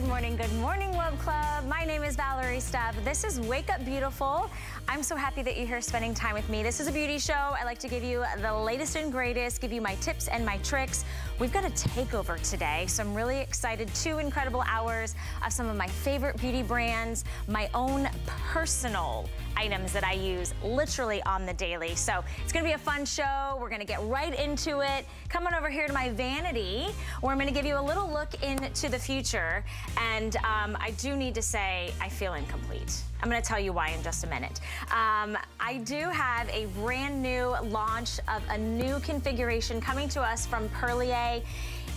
Good morning, good morning, Love Club. My name is Valerie Stup. This is Wake Up Beautiful. I'm so happy that you're here spending time with me. This is a beauty show. I like to give you the latest and greatest, give you my tips and my tricks. We've got a takeover today, so I'm really excited. Two incredible hours of some of my favorite beauty brands, my own personal items that I use literally on the daily. So it's gonna be a fun show. We're gonna get right into it. Come on over here to my vanity, where I'm gonna give you a little look into the future. And um, I do need to say, I feel incomplete. I'm gonna tell you why in just a minute. Um, I do have a brand new launch of a new configuration coming to us from Perlier.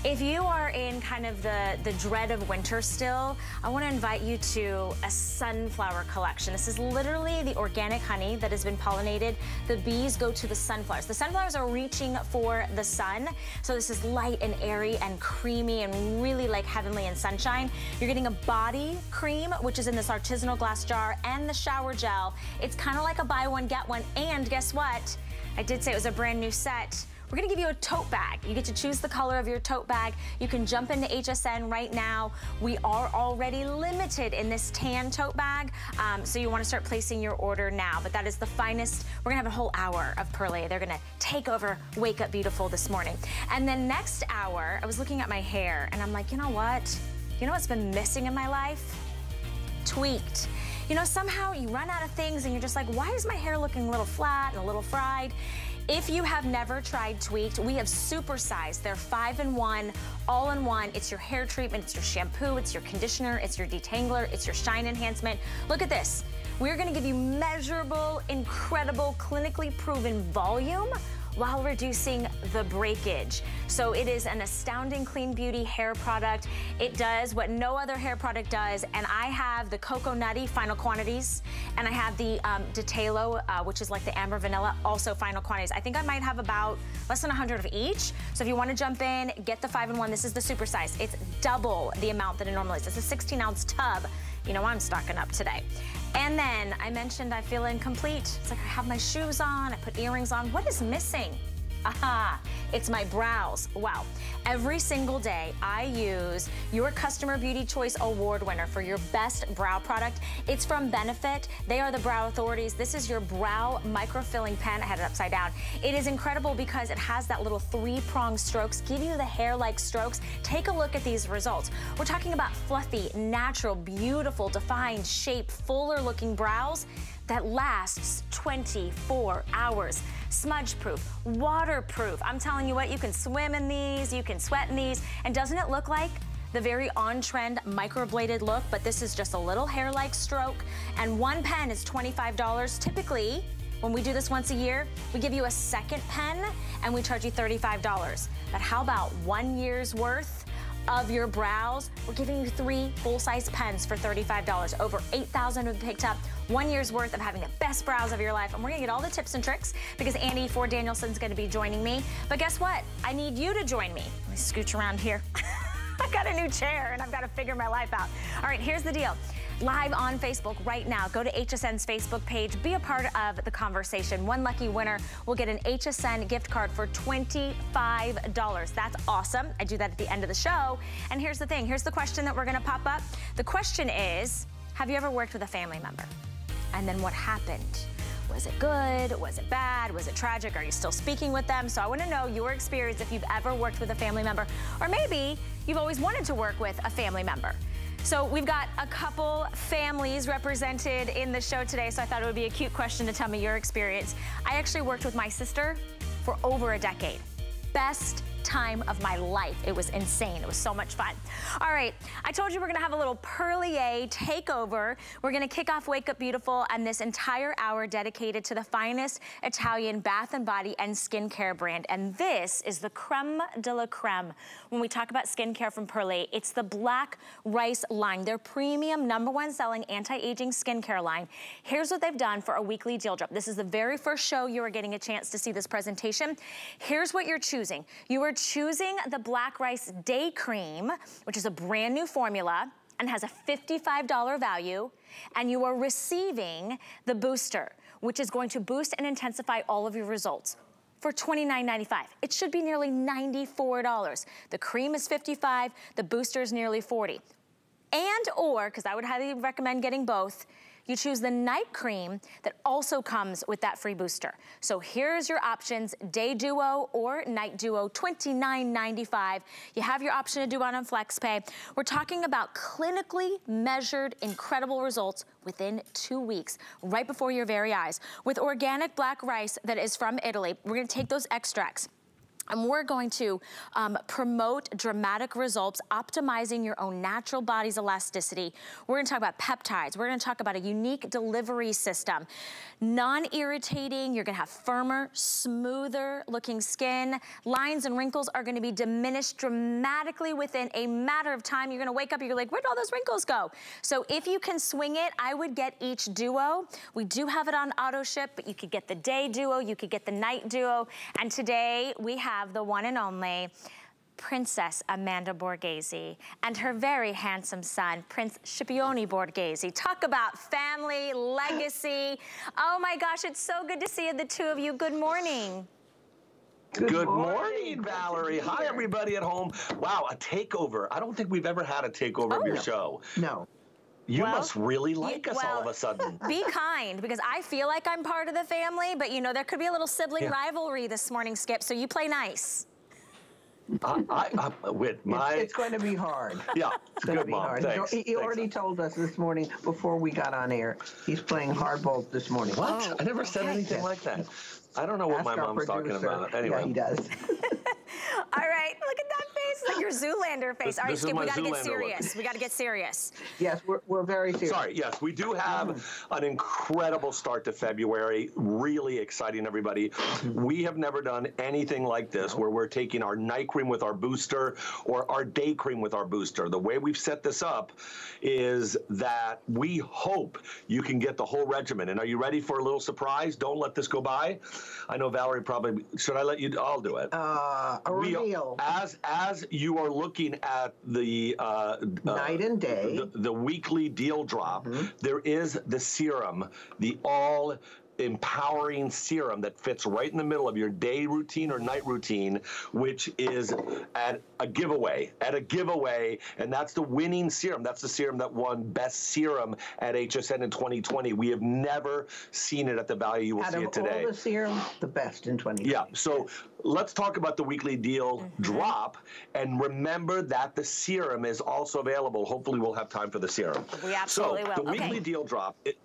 If you are in kind of the, the dread of winter still, I wanna invite you to a sunflower collection. This is literally the organic honey that has been pollinated. The bees go to the sunflowers. The sunflowers are reaching for the sun. So this is light and airy and creamy and really like heavenly and sunshine. You're getting a body cream, which is in this artisanal glass jar, and the shower gel. It's kind of like a buy one, get one. And guess what? I did say it was a brand new set. We're gonna give you a tote bag. You get to choose the color of your tote bag. You can jump into HSN right now. We are already limited in this tan tote bag, um, so you wanna start placing your order now. But that is the finest. We're gonna have a whole hour of Perlier. They're gonna take over Wake Up Beautiful this morning. And then next hour, I was looking at my hair and I'm like, you know what? You know what's been missing in my life? Tweaked. You know, somehow you run out of things and you're just like, why is my hair looking a little flat and a little fried? If you have never tried Tweaked, we have supersized. They're five in one, all in one. It's your hair treatment, it's your shampoo, it's your conditioner, it's your detangler, it's your shine enhancement. Look at this. We're gonna give you measurable, incredible, clinically proven volume while reducing the breakage. So it is an astounding clean beauty hair product. It does what no other hair product does. And I have the Cocoa Nutty final quantities. And I have the um, Detalo, uh, which is like the Amber Vanilla, also final quantities. I think I might have about less than 100 of each. So if you want to jump in, get the five in one. This is the super size. It's double the amount that it normally is. It's a 16 ounce tub. You know I'm stocking up today. And then I mentioned I feel incomplete. It's like I have my shoes on, I put earrings on. What is missing? Aha, it's my brows. Wow. Every single day, I use your Customer Beauty Choice Award winner for your best brow product. It's from Benefit. They are the brow authorities. This is your brow microfilling pen. I had it upside down. It is incredible because it has that little three-prong strokes, give you the hair-like strokes. Take a look at these results. We're talking about fluffy, natural, beautiful, defined shape, fuller looking brows that lasts 24 hours. Smudge proof, waterproof. I'm telling you what, you can swim in these, you can sweat in these. And doesn't it look like the very on-trend microbladed look, but this is just a little hair-like stroke. And one pen is $25. Typically, when we do this once a year, we give you a second pen and we charge you $35. But how about one year's worth of your brows? We're giving you three full-size pens for $35. Over 8,000 have picked up one year's worth of having the best brows of your life. And we're gonna get all the tips and tricks because Andy Ford Danielson's gonna be joining me. But guess what? I need you to join me. Let me scooch around here. I've got a new chair and I've got to figure my life out. All right, here's the deal live on Facebook right now. Go to HSN's Facebook page. Be a part of the conversation. One lucky winner will get an HSN gift card for $25. That's awesome. I do that at the end of the show. And here's the thing. Here's the question that we're going to pop up. The question is, have you ever worked with a family member? And then what happened? Was it good? Was it bad? Was it tragic? Are you still speaking with them? So I want to know your experience if you've ever worked with a family member, or maybe you've always wanted to work with a family member. So we've got a couple families represented in the show today, so I thought it would be a cute question to tell me your experience. I actually worked with my sister for over a decade. Best time of my life. It was insane. It was so much fun. All right, I told you we're gonna have a little Perlier takeover. We're gonna kick off Wake Up Beautiful and this entire hour dedicated to the finest Italian bath and body and skincare brand. And this is the creme de la creme. When we talk about skincare from Perlier, it's the black rice line. Their premium number one selling anti-aging skincare line. Here's what they've done for a weekly deal drop. This is the very first show you are getting a chance to see this presentation. Here's what you're choosing. You are choosing the Black Rice Day Cream, which is a brand new formula and has a $55 value, and you are receiving the booster, which is going to boost and intensify all of your results for $29.95. It should be nearly $94. The cream is 55. the booster is nearly 40. And or, because I would highly recommend getting both, you choose the night cream that also comes with that free booster. So here's your options, day duo or night duo, $29.95. You have your option to do it on FlexPay. We're talking about clinically measured incredible results within two weeks, right before your very eyes. With organic black rice that is from Italy, we're gonna take those extracts, and we're going to um, promote dramatic results, optimizing your own natural body's elasticity. We're gonna talk about peptides. We're gonna talk about a unique delivery system. Non-irritating, you're gonna have firmer, smoother looking skin. Lines and wrinkles are gonna be diminished dramatically within a matter of time. You're gonna wake up, you're like, where'd all those wrinkles go? So if you can swing it, I would get each duo. We do have it on auto ship, but you could get the day duo, you could get the night duo. And today we have have the one and only Princess Amanda Borghese and her very handsome son, Prince Scipione Borghese. Talk about family, legacy. Oh my gosh, it's so good to see the two of you. Good morning. Good, Good morning, morning, Valerie. Hi, everybody at home. Wow, a takeover. I don't think we've ever had a takeover oh, of your no. show. No. You well, must really like us well, all of a sudden. Be kind, because I feel like I'm part of the family, but you know, there could be a little sibling yeah. rivalry this morning, Skip, so you play nice. I, I, I, with my, it's, it's, going to be hard. Yeah, it's going to be mom. hard. Thanks. He, he already told us this morning before we got on air. He's playing hardball this morning. What? Oh, I never said okay. anything like that. I don't know what Ask my mom's producer. talking about. Anyway, yeah, he does. All right, look at that face, like your Zoolander face. This, All right, Skip, we got to get serious. Look. We got to get serious. Yes, we're, we're very serious. Sorry, yes, we do have mm. an incredible start to February. Really exciting, everybody. We have never done anything like this where we're taking our night cream with our booster or our day cream with our booster. The way we've set this up is that we hope you can get the whole regimen. And are you ready for a little surprise? Don't let this go by. I know Valerie probably, should I let you, I'll do it. Uh, a reveal. as, as you are looking at the uh, night and day, the, the weekly deal drop, mm -hmm. there is the serum, the all empowering serum that fits right in the middle of your day routine or night routine, which is at a giveaway, at a giveaway, and that's the winning serum. That's the serum that won best serum at HSN in 2020. We have never seen it at the value you will Out see it today. All the serum, the best in 2020. Yeah, so let's talk about the weekly deal mm -hmm. drop, and remember that the serum is also available. Hopefully we'll have time for the serum. We absolutely so will. the okay. weekly deal drop, it,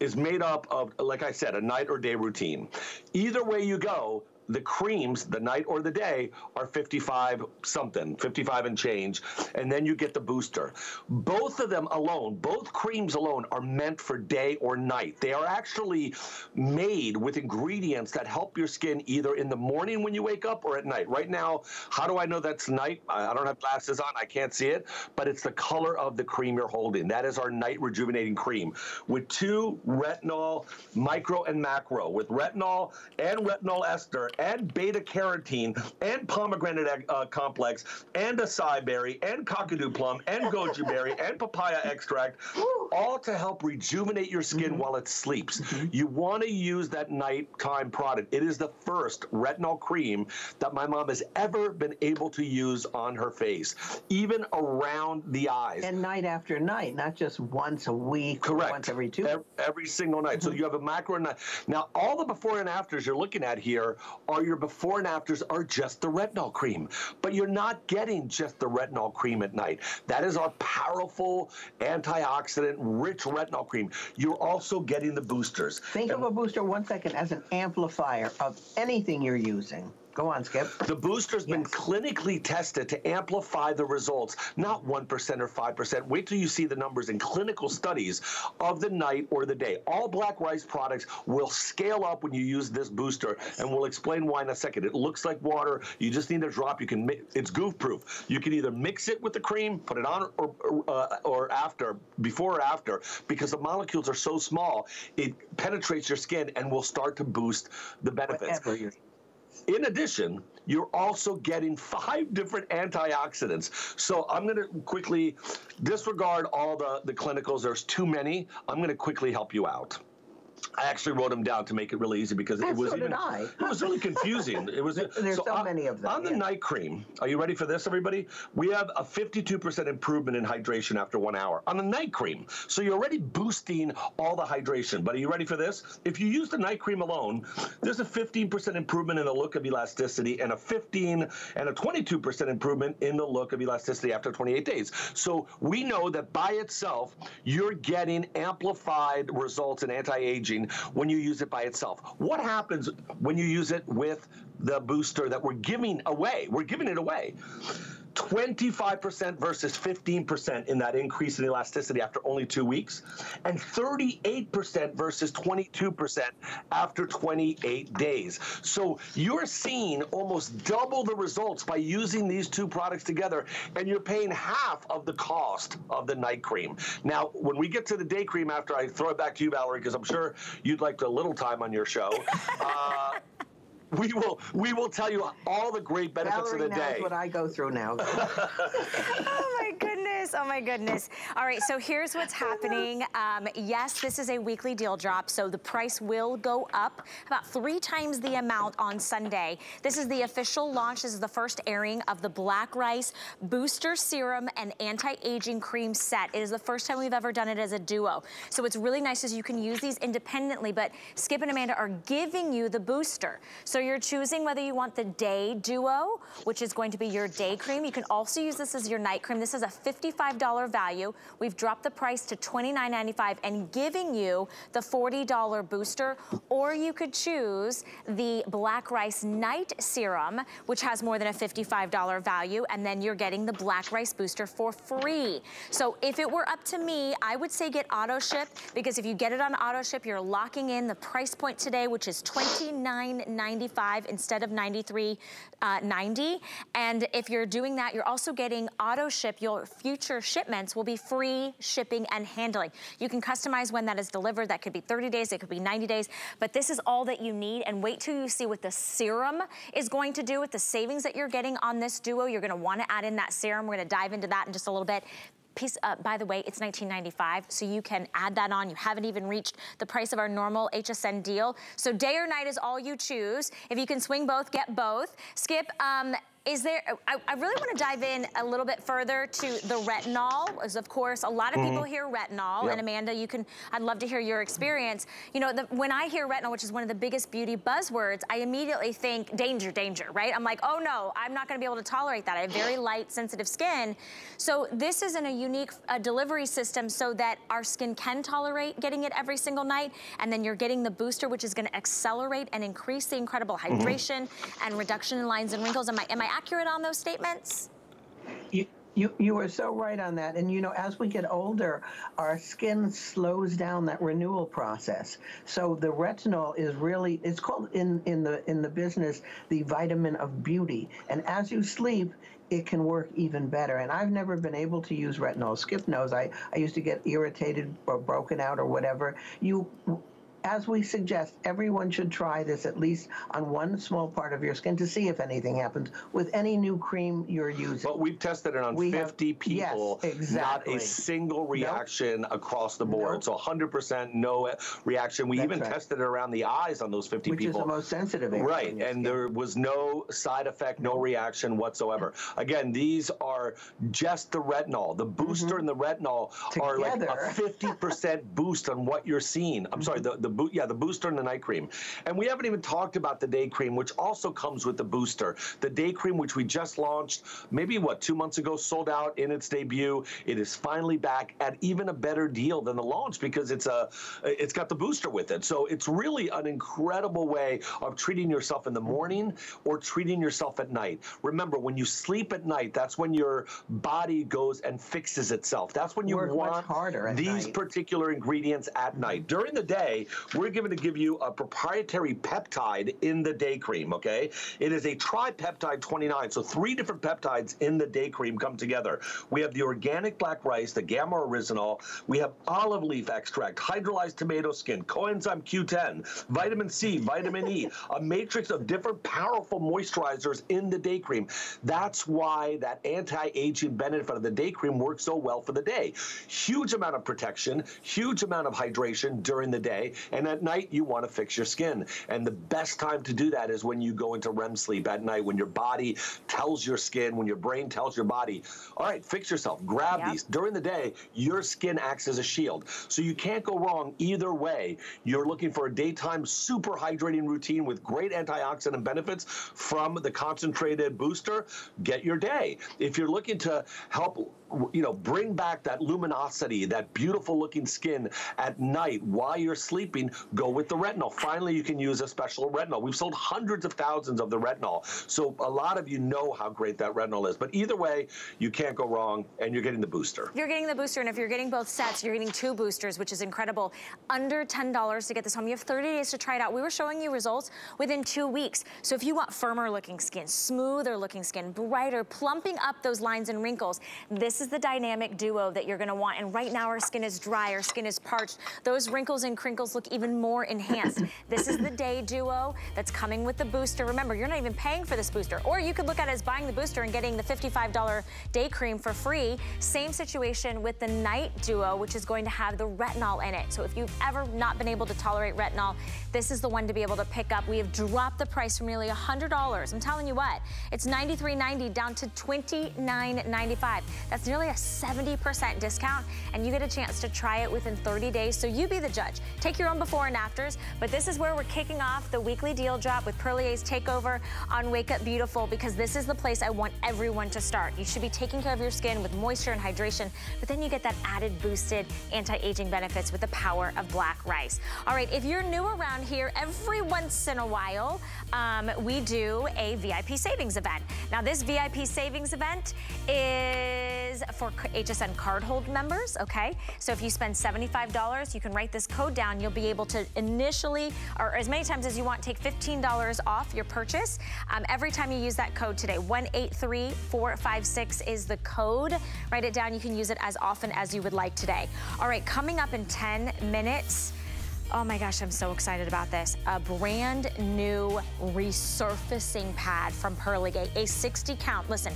is made up of, like I said, a night or day routine. Either way you go, the creams, the night or the day, are 55 something, 55 and change, and then you get the booster. Both of them alone, both creams alone, are meant for day or night. They are actually made with ingredients that help your skin either in the morning when you wake up or at night. Right now, how do I know that's night? I don't have glasses on, I can't see it, but it's the color of the cream you're holding. That is our night rejuvenating cream with two retinol, micro and macro, with retinol and retinol ester and beta carotene and pomegranate uh, complex and acai berry and kakadu plum and goji berry and papaya extract, all to help rejuvenate your skin mm -hmm. while it sleeps. Mm -hmm. You want to use that nighttime product. It is the first retinol cream that my mom has ever been able to use on her face, even around the eyes. And night after night, not just once a week Correct. once every two every, every single night. Mm -hmm. So mm-hmm. you have a macro night. Now, all the before and afters you're looking at here are your before and afters are just the retinol cream. But you're not getting just the retinol cream at night. That is our powerful antioxidant rich retinol cream. You're also getting the boosters. Think and of a booster one second as an amplifier of anything you're using. Go on, Skip. The booster's yes. been clinically tested to amplify the results, not 1% or 5%. Wait till you see the numbers in clinical studies of the night or the day. All black rice products will scale up when you use this booster, and we'll explain why in a second. It looks like water. You just need a drop. You can It's goof proof. You can either mix it with the cream, put it on or, uh, or after, before or after, because the molecules are so small, it penetrates your skin and will start to boost the benefits. Whatever in addition, you're also getting five different antioxidants. So I'm going to quickly disregard all the, the clinicals. There's too many. I'm going to quickly help you out. I actually wrote them down to make it really easy because it And was so even, I. it was really confusing. It was There's so on, many of them, On the yeah. night cream, are you ready for this, everybody? We have a 52% improvement in hydration after one hour on the night cream. So you're already boosting all the hydration. But are you ready for this? If you use the night cream alone, there's a 15% improvement in the look of elasticity and a 15 and a 22% improvement in the look of elasticity after 28 days. So we know that by itself, you're getting amplified results in anti-aging when you use it by itself. What happens when you use it with the booster that we're giving away? We're giving it away. 25% versus 15% in that increase in elasticity after only two weeks, and 38% versus 22% after 28 days. So you're seeing almost double the results by using these two products together, and you're paying half of the cost of the night cream. Now, when we get to the day cream after I throw it back to you, Valerie, because I'm sure you'd like a little time on your show. Uh, we will we will tell you all the great benefits Valerie of the knows day. what I go through now. oh my goodness. Oh my goodness. All right, so here's what's happening. Um, yes, this is a weekly deal drop, so the price will go up about three times the amount on Sunday. This is the official launch. This is the first airing of the Black Rice Booster Serum and Anti-Aging Cream Set. It is the first time we've ever done it as a duo. So what's really nice is you can use these independently, but Skip and Amanda are giving you the booster. So you're choosing whether you want the day duo, which is going to be your day cream. You can also use this as your night cream. This is a $55 value. We've dropped the price to $29.95 and giving you the $40 booster, or you could choose the Black Rice Night Serum, which has more than a $55 value, and then you're getting the Black Rice Booster for free. So if it were up to me, I would say get auto ship, because if you get it on auto ship, you're locking in the price point today, which is $29.95 instead of $93.90. Uh, and if you're doing that, you're also getting auto ship. Your future shipments will be free shipping and handling. You can customize when that is delivered. That could be 30 days, it could be 90 days, but this is all that you need. And wait till you see what the serum is going to do with the savings that you're getting on this duo. You're gonna wanna add in that serum. We're gonna dive into that in just a little bit piece, uh, by the way, it's 19.95, so you can add that on. You haven't even reached the price of our normal HSN deal. So day or night is all you choose. If you can swing both, get both. Skip, um, is there, I, I really want to dive in a little bit further to the retinol, as of course, a lot of people hear retinol, Yep. and Amanda, you can, I'd love to hear your experience. You know, the, when I hear retinol, which is one of the biggest beauty buzzwords, I immediately think danger, danger, right? I'm like, oh no, I'm not gonna be able to tolerate that. I have very light, sensitive skin. So this is in a unique uh, delivery system so that our skin can tolerate getting it every single night, and then you're getting the booster, which is gonna accelerate and increase the incredible hydration and reduction in lines and wrinkles. Am I, am I accurate on those statements? You, you, you are so right on that. And you know, as we get older, our skin slows down that renewal process. So the retinol is really it's called in, in the in the business the vitamin of beauty. And as you sleep, it can work even better. And I've never been able to use retinol. Skip knows I, I used to get irritated or broken out or whatever. You as we suggest, everyone should try this at least on one small part of your skin to see if anything happens with any new cream you're using. But we've tested it on We have- 50 people, yes, exactly. not a single reaction across the board. Nope. So 100% no reaction. We That's even right. tested it around the eyes on those 50 which is people. the most sensitive area. Right, and skin. there was no side effect, no reaction whatsoever. Again, these are just the retinol. The booster and the retinol are like a Mm-hmm. 50% boost on what you're seeing. I'm sorry, the, the yeah, the booster and the night cream. And we haven't even talked about the day cream, which also comes with the booster. The day cream, which we just launched, maybe what, two months ago, sold out in its debut. It is finally back at even a better deal than the launch because it's a, it's got the booster with it. So it's really an incredible way of treating yourself in the morning or treating yourself at night. Remember, when you sleep at night, that's when your body goes and fixes itself. That's when you Work want harder these night. particular ingredients at night. Mm-hmm. During the day, we're going to give you a proprietary peptide in the day cream, okay? It is a tripeptide 29. So three different peptides in the day cream come together. We have the organic black rice, the gamma oryzanol, we have olive leaf extract, hydrolyzed tomato skin, coenzyme Q10, vitamin C, vitamin E, a matrix of different powerful moisturizers in the day cream. That's why that anti-aging benefit of the day cream works so well for the day. Huge amount of protection, huge amount of hydration during the day, And at night, you want to fix your skin. And the best time to do that is when you go into REM sleep at night, when your body tells your skin, when your brain tells your body, all right, fix yourself, grab yep. these. During the day, your skin acts as a shield. So you can't go wrong either way. You're looking for a daytime super hydrating routine with great antioxidant benefits from the concentrated booster, get your day. If you're looking to help you know, bring back that luminosity, that beautiful looking skin at night while you're sleeping, go with the retinol. Finally, you can use a special retinol. We've sold hundreds of thousands of the retinol. So a lot of you know how great that retinol is. But either way, you can't go wrong and you're getting the booster. You're getting the booster. And if you're getting both sets, you're getting two boosters, which is incredible. Under $10 to get this home. You have 30 days to try it out. We were showing you results within two weeks. So if you want firmer looking skin, smoother looking skin, brighter, plumping up those lines and wrinkles, this is the dynamic duo that you're gonna want. And right now our skin is dry, our skin is parched. Those wrinkles and crinkles look even more enhanced. this is the day duo that's coming with the booster. Remember, you're not even paying for this booster. Or you could look at it as buying the booster and getting the $55 day cream for free. Same situation with the night duo, which is going to have the retinol in it. So if you've ever not been able to tolerate retinol, this is the one to be able to pick up. We have dropped the price from nearly $100. I'm telling you what, it's $93.90 down to $29.95. That's nearly a 70% discount and you get a chance to try it within 30 days. So you be the judge. Take your own before and afters, but this is where we're kicking off the weekly deal drop with Perlier's takeover on Wake Up Beautiful because this is the place I want everyone to start. You should be taking care of your skin with moisture and hydration, but then you get that added boosted anti-aging benefits with the power of black rice. All right, if you're new around here, every once in a while, um, we do a VIP savings event. Now this VIP savings event is for HSN cardhold members, okay? So if you spend $75, you can write this code down. You'll be able to initially, or as many times as you want, take $15 off your purchase um, every time you use that code today. 183456 is the code. Write it down. You can use it as often as you would like today. All right, coming up in 10 minutes, Oh my gosh, I'm so excited about this. A brand new resurfacing pad from Perligate, a 60 count. Listen,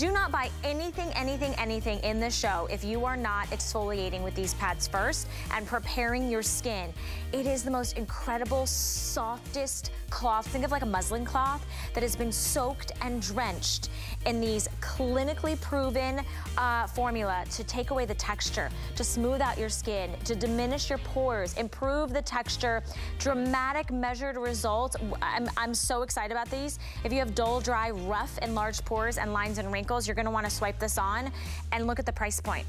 do not buy anything, anything, anything in the show if you are not exfoliating with these pads first and preparing your skin. It is the most incredible, softest cloth. Think of like a muslin cloth that has been soaked and drenched in these clinically proven uh, formula to take away the texture, to smooth out your skin, to diminish your pores, improve the texture, dramatic measured results. I'm, I'm so excited about these. If you have dull, dry, rough, enlarged pores and lines and wrinkles, you're gonna wanna swipe this on and look at the price point.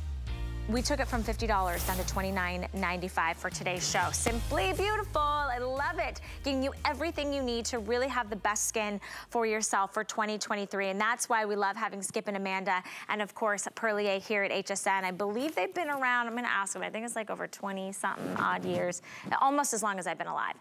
We took it from $50 down to $29.95 for today's show. Simply beautiful, I love it. Giving you everything you need to really have the best skin for yourself for 2023. And that's why we love having Skip and Amanda and of course Perlier here at HSN. I believe they've been around, I'm gonna ask them, I think it's like over 20 something odd years, almost as long as I've been alive.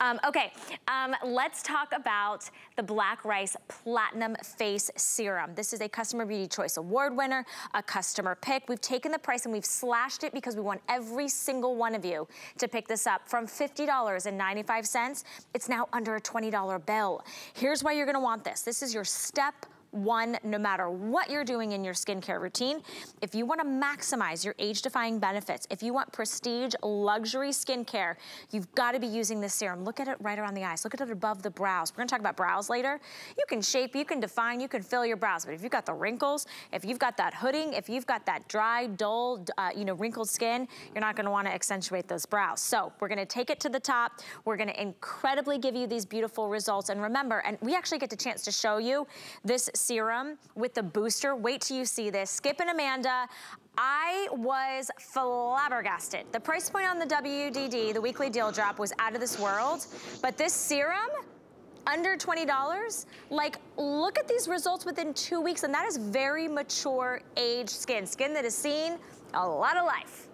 Um, okay, um, let's talk about the Black Rice Platinum Face Serum. This is a Customer Beauty Choice Award winner, a customer pick. We've taken the price and we've slashed it because we want every single one of you to pick this up from $50.95. It's now under a $20 bill. Here's why you're gonna want this. This is your step one no matter what you're doing in your skincare routine. If you wanna maximize your age-defying benefits, if you want prestige luxury skincare, you've gotta be using this serum. Look at it right around the eyes. Look at it above the brows. We're gonna talk about brows later. You can shape, you can define, you can fill your brows, but if you've got the wrinkles, if you've got that hooding, if you've got that dry, dull, uh, you know, wrinkled skin, you're not gonna wanna accentuate those brows. So we're gonna take it to the top. We're gonna incredibly give you these beautiful results. And remember, and we actually get the chance to show you this serum with the booster. Wait till you see this. Skip and Amanda, I was flabbergasted. The price point on the WDD, the weekly deal drop, was out of this world. But this serum, under $20, like look at these results within two weeks and that is very mature age skin. Skin that has seen a lot of life.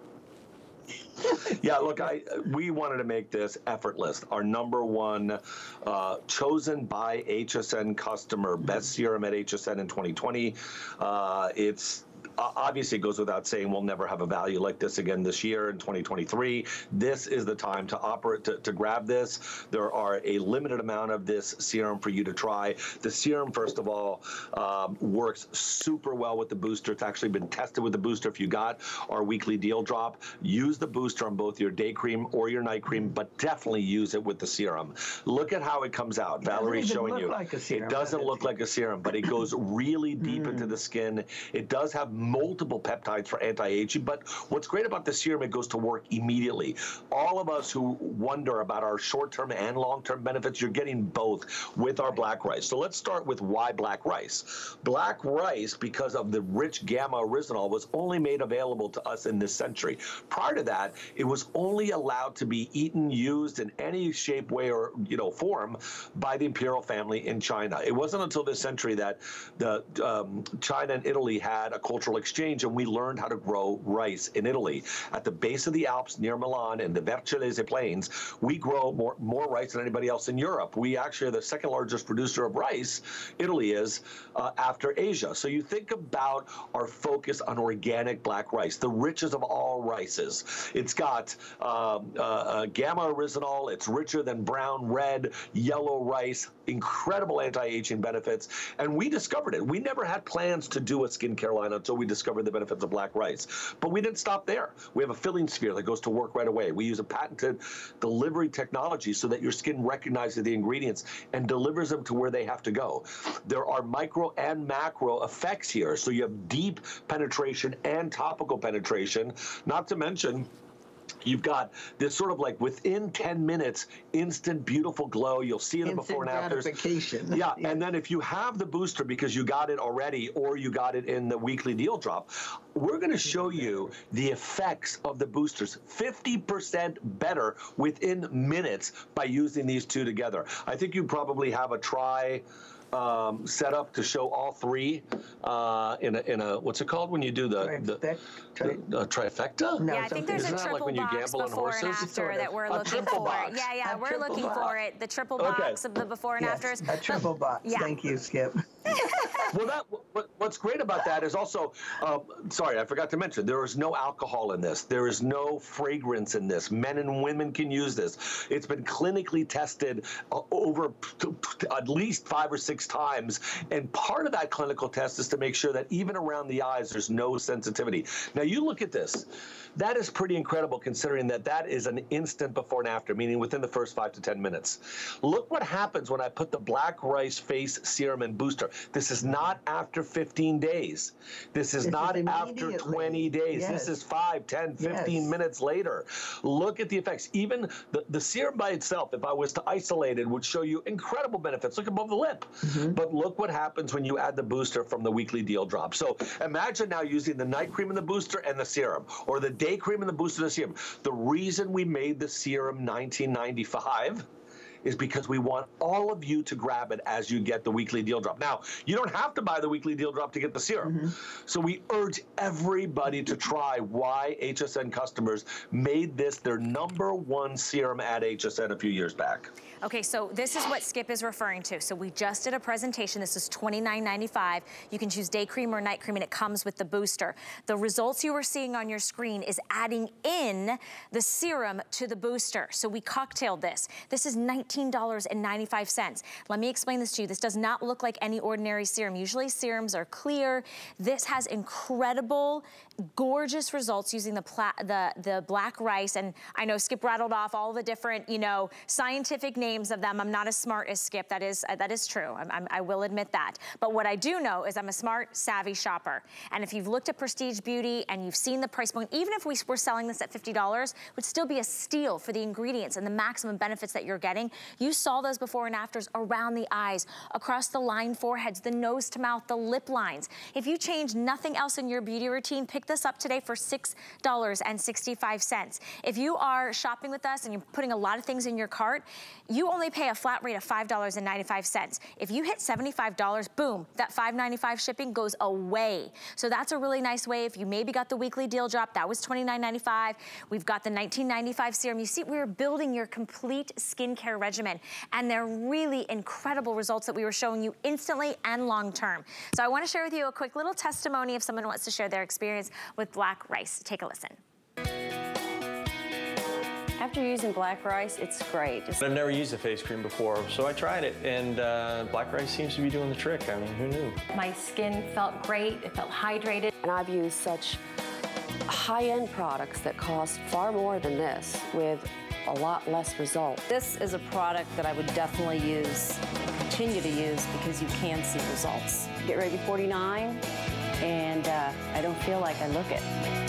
Yeah, look, I we wanted to make this effortless. Our number one uh, chosen by HSN customer, best serum at HSN in 2020. Uh, it's obviously it goes without saying we'll never have a value like this again this year in 2023. This is the time to operate to, to grab this. There are a limited amount of this serum for you to try. The serum, first of all, um, works super well with the booster. It's actually been tested with the booster. If you got our weekly deal drop, use the booster on both your day cream or your night cream, but definitely use it with the serum. Look at how it comes out. Valerie's showing you. Like serum, it doesn't look like a serum, but it goes really deep into the skin. It does have multiple peptides for anti-aging, but what's great about the serum, it goes to work immediately. All of us who wonder about our short-term and long-term benefits, you're getting both with our black rice. So let's start with why black rice. Black rice, because of the rich gamma oryzanol, was only made available to us in this century. Prior to that, it was only allowed to be eaten, used in any shape, way, or you know form by the imperial family in China. It wasn't until this century that the um, China and Italy had a cultural exchange, and we learned how to grow rice in Italy. At the base of the Alps near Milan in the Vercellese Plains, we grow more, more rice than anybody else in Europe. We actually are the second largest producer of rice, Italy is, uh, after Asia. So you think about our focus on organic black rice, the richest of all rices. It's got um, uh, uh, gamma oryzanol, it's richer than brown, red, yellow rice, incredible anti-aging benefits. And we discovered it. We never had plans to do a skincare line until we discovered the benefits of black rice. But we didn't stop there. We have a filling sphere that goes to work right away. We use a patented delivery technology so that your skin recognizes the ingredients and delivers them to where they have to go. There are micro and macro effects here. So you have deep penetration and topical penetration, not to mention You've got this sort of like within 10 minutes, instant beautiful glow. You'll see it before and after. Yeah, yeah, and then if you have the booster because you got it already or you got it in the weekly deal drop, we're going to show you the effects of the boosters 50% better within minutes by using these two together. I think you probably have a try um, set up to show all three uh, in a in a what's it called when you do the the, the uh, trifecta? No, yeah, I think there's a triple like box before and after that we're a looking for. Box. Yeah, yeah, a we're looking box. for it. The triple box okay. of the before and yes, afters. A triple box. Yeah. Thank you, Skip. well, that what, what's great about that is also, uh, sorry, I forgot to mention, there is no alcohol in this. There is no fragrance in this. Men and women can use this. It's been clinically tested uh, over at least five or six times, and part of that clinical test is to make sure that even around the eyes, there's no sensitivity. Now, you look at this. That is pretty incredible considering that that is an instant before and after, meaning within the first five to 10 minutes. Look what happens when I put the black rice face serum and booster. This is not after 15 days. This is this not is after 20 days. Yes. This is 5, 10, 15 yes. minutes later. Look at the effects. Even the, the serum by itself, if I was to isolate it, would show you incredible benefits. Look above the lip. Mm-hmm. But look what happens when you add the booster from the weekly deal drop. So imagine now using the night cream and the booster and the serum, or the day cream and the booster and the serum. The reason we made the serum 1995 is because we want all of you to grab it as you get the weekly deal drop. Now, you don't have to buy the weekly deal drop to get the serum. Mm-hmm. So we urge everybody to try why HSN customers made this their number one serum at HSN a few years back. Okay, so this is what Skip is referring to. So we just did a presentation. This is $29.95. You can choose day cream or night cream, and it comes with the booster. The results you are seeing on your screen is adding in the serum to the booster. So we cocktailed this. This is $19.95. Let me explain this to you. This does not look like any ordinary serum. Usually serums are clear. This has incredible gorgeous results using the, the, the black rice. And I know Skip rattled off all the different, you know, scientific names of them. I'm not as smart as Skip. That is, that is true. I'm, I'm, i will admit that. But what I do know is I'm a smart, savvy shopper. And if you've looked at Prestige Beauty and you've seen the price point, even if we were selling this at $50, would still be a steal for the ingredients and the maximum benefits that you're getting. You saw those before and afters around the eyes, across the line foreheads, the nose to mouth, the lip lines. If you change nothing else in your beauty routine, pick this up today for $6.65. If you are shopping with us and you're putting a lot of things in your cart, you only pay a flat rate of $5.95. If you hit $75, boom, that $5.95 shipping goes away. So that's a really nice way. If you maybe got the weekly deal drop, that was $29.95. We've got the $19.95 serum. You see, we're building your complete skincare regimen. And they're really incredible results that we were showing you instantly and long-term. So I wanna share with you a quick little testimony if someone wants to share their experience with black rice. Take a listen. After using black rice, it's great. I've never used a face cream before, so I tried it, and uh, black rice seems to be doing the trick. I mean, who knew? My skin felt great, it felt hydrated. And I've used such high-end products that cost far more than this with a lot less result. This is a product that I would definitely use, continue to use, because you can see results. Get Ready 49, and uh, I don't feel like I look it.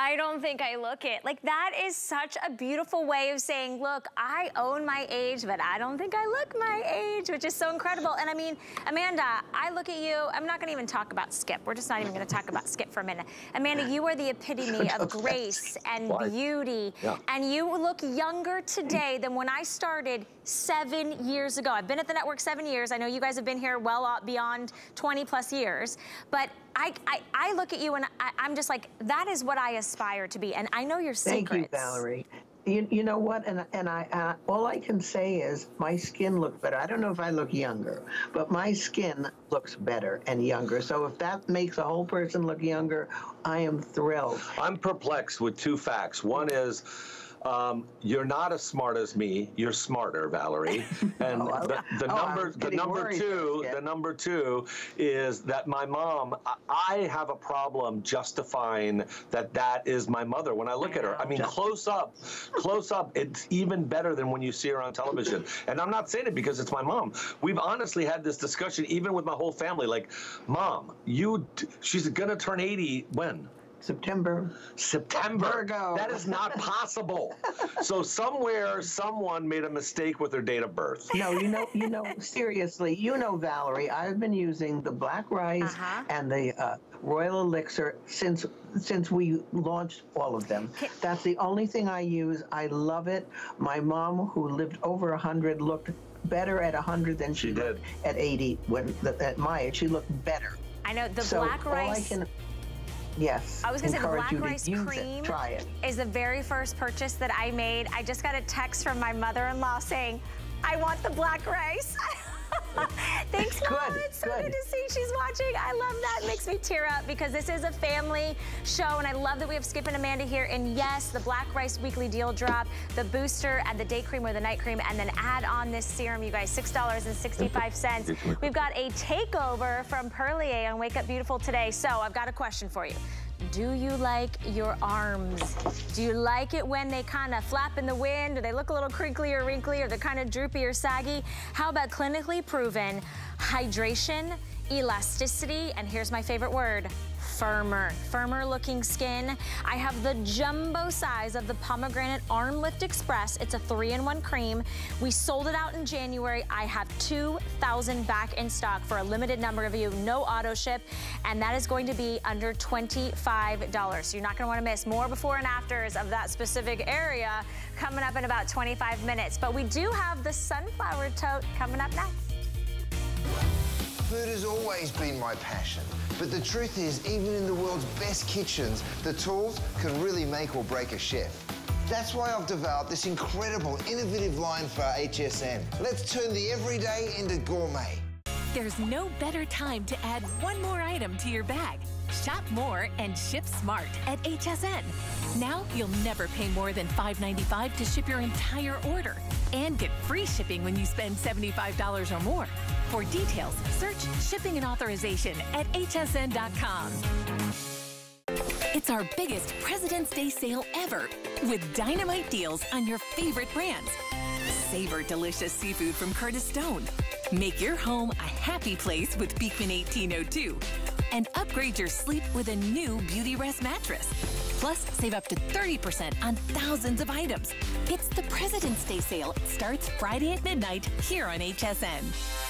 I don't think I look it. Like that is such a beautiful way of saying, look, I own my age, but I don't think I look my age, which is so incredible. And I mean, Amanda, I look at you, I'm not gonna even talk about Skip. We're just not even gonna talk about Skip for a minute. Amanda, you are the epitome of grace and beauty. Yeah. And you look younger today than when I started seven years ago. I've been at the network seven years. I know you guys have been here well beyond 20 plus years, but I, I, I look at you and I, am just like, that is what I aspire to be. And I know your secrets. Thank you, Valerie. You, you know what? And and I uh, all I can say is my skin looks better. I don't know if I look younger, but my skin looks better and younger. So if that makes a whole person look younger, I am thrilled. I'm perplexed with two facts. One is um, you're not as smart as me. You're smarter, Valerie. And oh, the, the oh, number, the number two, the number two is that my mom. I have a problem justifying that that is my mother when I look at her. I mean, close up, close up. It's even better than when you see her on television. And I'm not saying it because it's my mom. We've honestly had this discussion even with my whole family. Like, mom, you, she's gonna turn 80 when? September. September. Virgo. That is not possible. so somewhere, someone made a mistake with their date of birth. No, you know, you know, seriously, you know, Valerie, I've been using the black rice uh-huh. and the uh, royal elixir since since we launched all of them. That's the only thing I use. I love it. My mom, who lived over a hundred, looked better at 100 than she, she did at 80 when at my age she looked better i know the so black rice Yes. I was gonna say the black rice cream Try it. is the very first purchase that I made. I just got a text from my mother-in-law saying, I want the black rice. Thanks, Mom. Good, it's so good. good. to see she's watching. I love that. It makes me tear up because this is a family show, and I love that we have Skip and Amanda here. And yes, the Black Rice Weekly Deal Drop, the booster and the day cream or the night cream, and then add on this serum, you guys, $6.65. We've got a takeover from Perlier on Wake Up Beautiful today. So I've got a question for you. Do you like your arms? Do you like it when they kind of flap in the wind or they look a little crinkly or wrinkly or they're kind of droopy or saggy? How about clinically proven hydration, elasticity, and here's my favorite word, firmer, firmer looking skin. I have the jumbo size of the Pomegranate Arm Lift Express. It's a three-in-one cream. We sold it out in January. I have 2,000 back in stock for a limited number of you, no auto ship, and that is going to be under $25. So you're not gonna wanna miss more before and afters of that specific area coming up in about 25 minutes. But we do have the sunflower tote coming up next. Food has always been my passion. But the truth is, even in the world's best kitchens, the tools can really make or break a chef. That's why I've developed this incredible, innovative line for HSN. Let's turn the everyday into gourmet. There's no better time to add one more item to your bag. Shop more and ship smart at HSN. Now you'll never pay more than $5.95 to ship your entire order and get free shipping when you spend $75 or more. For details, search shipping and authorization at hsn.com. It's our biggest President's Day sale ever with dynamite deals on your favorite brands. Savor delicious seafood from Curtis Stone. Make your home a happy place with Beekman 1802 and upgrade your sleep with a new Beautyrest mattress. Plus, save up to 30% on thousands of items. It's the President's Day sale. It starts Friday at midnight here on HSN.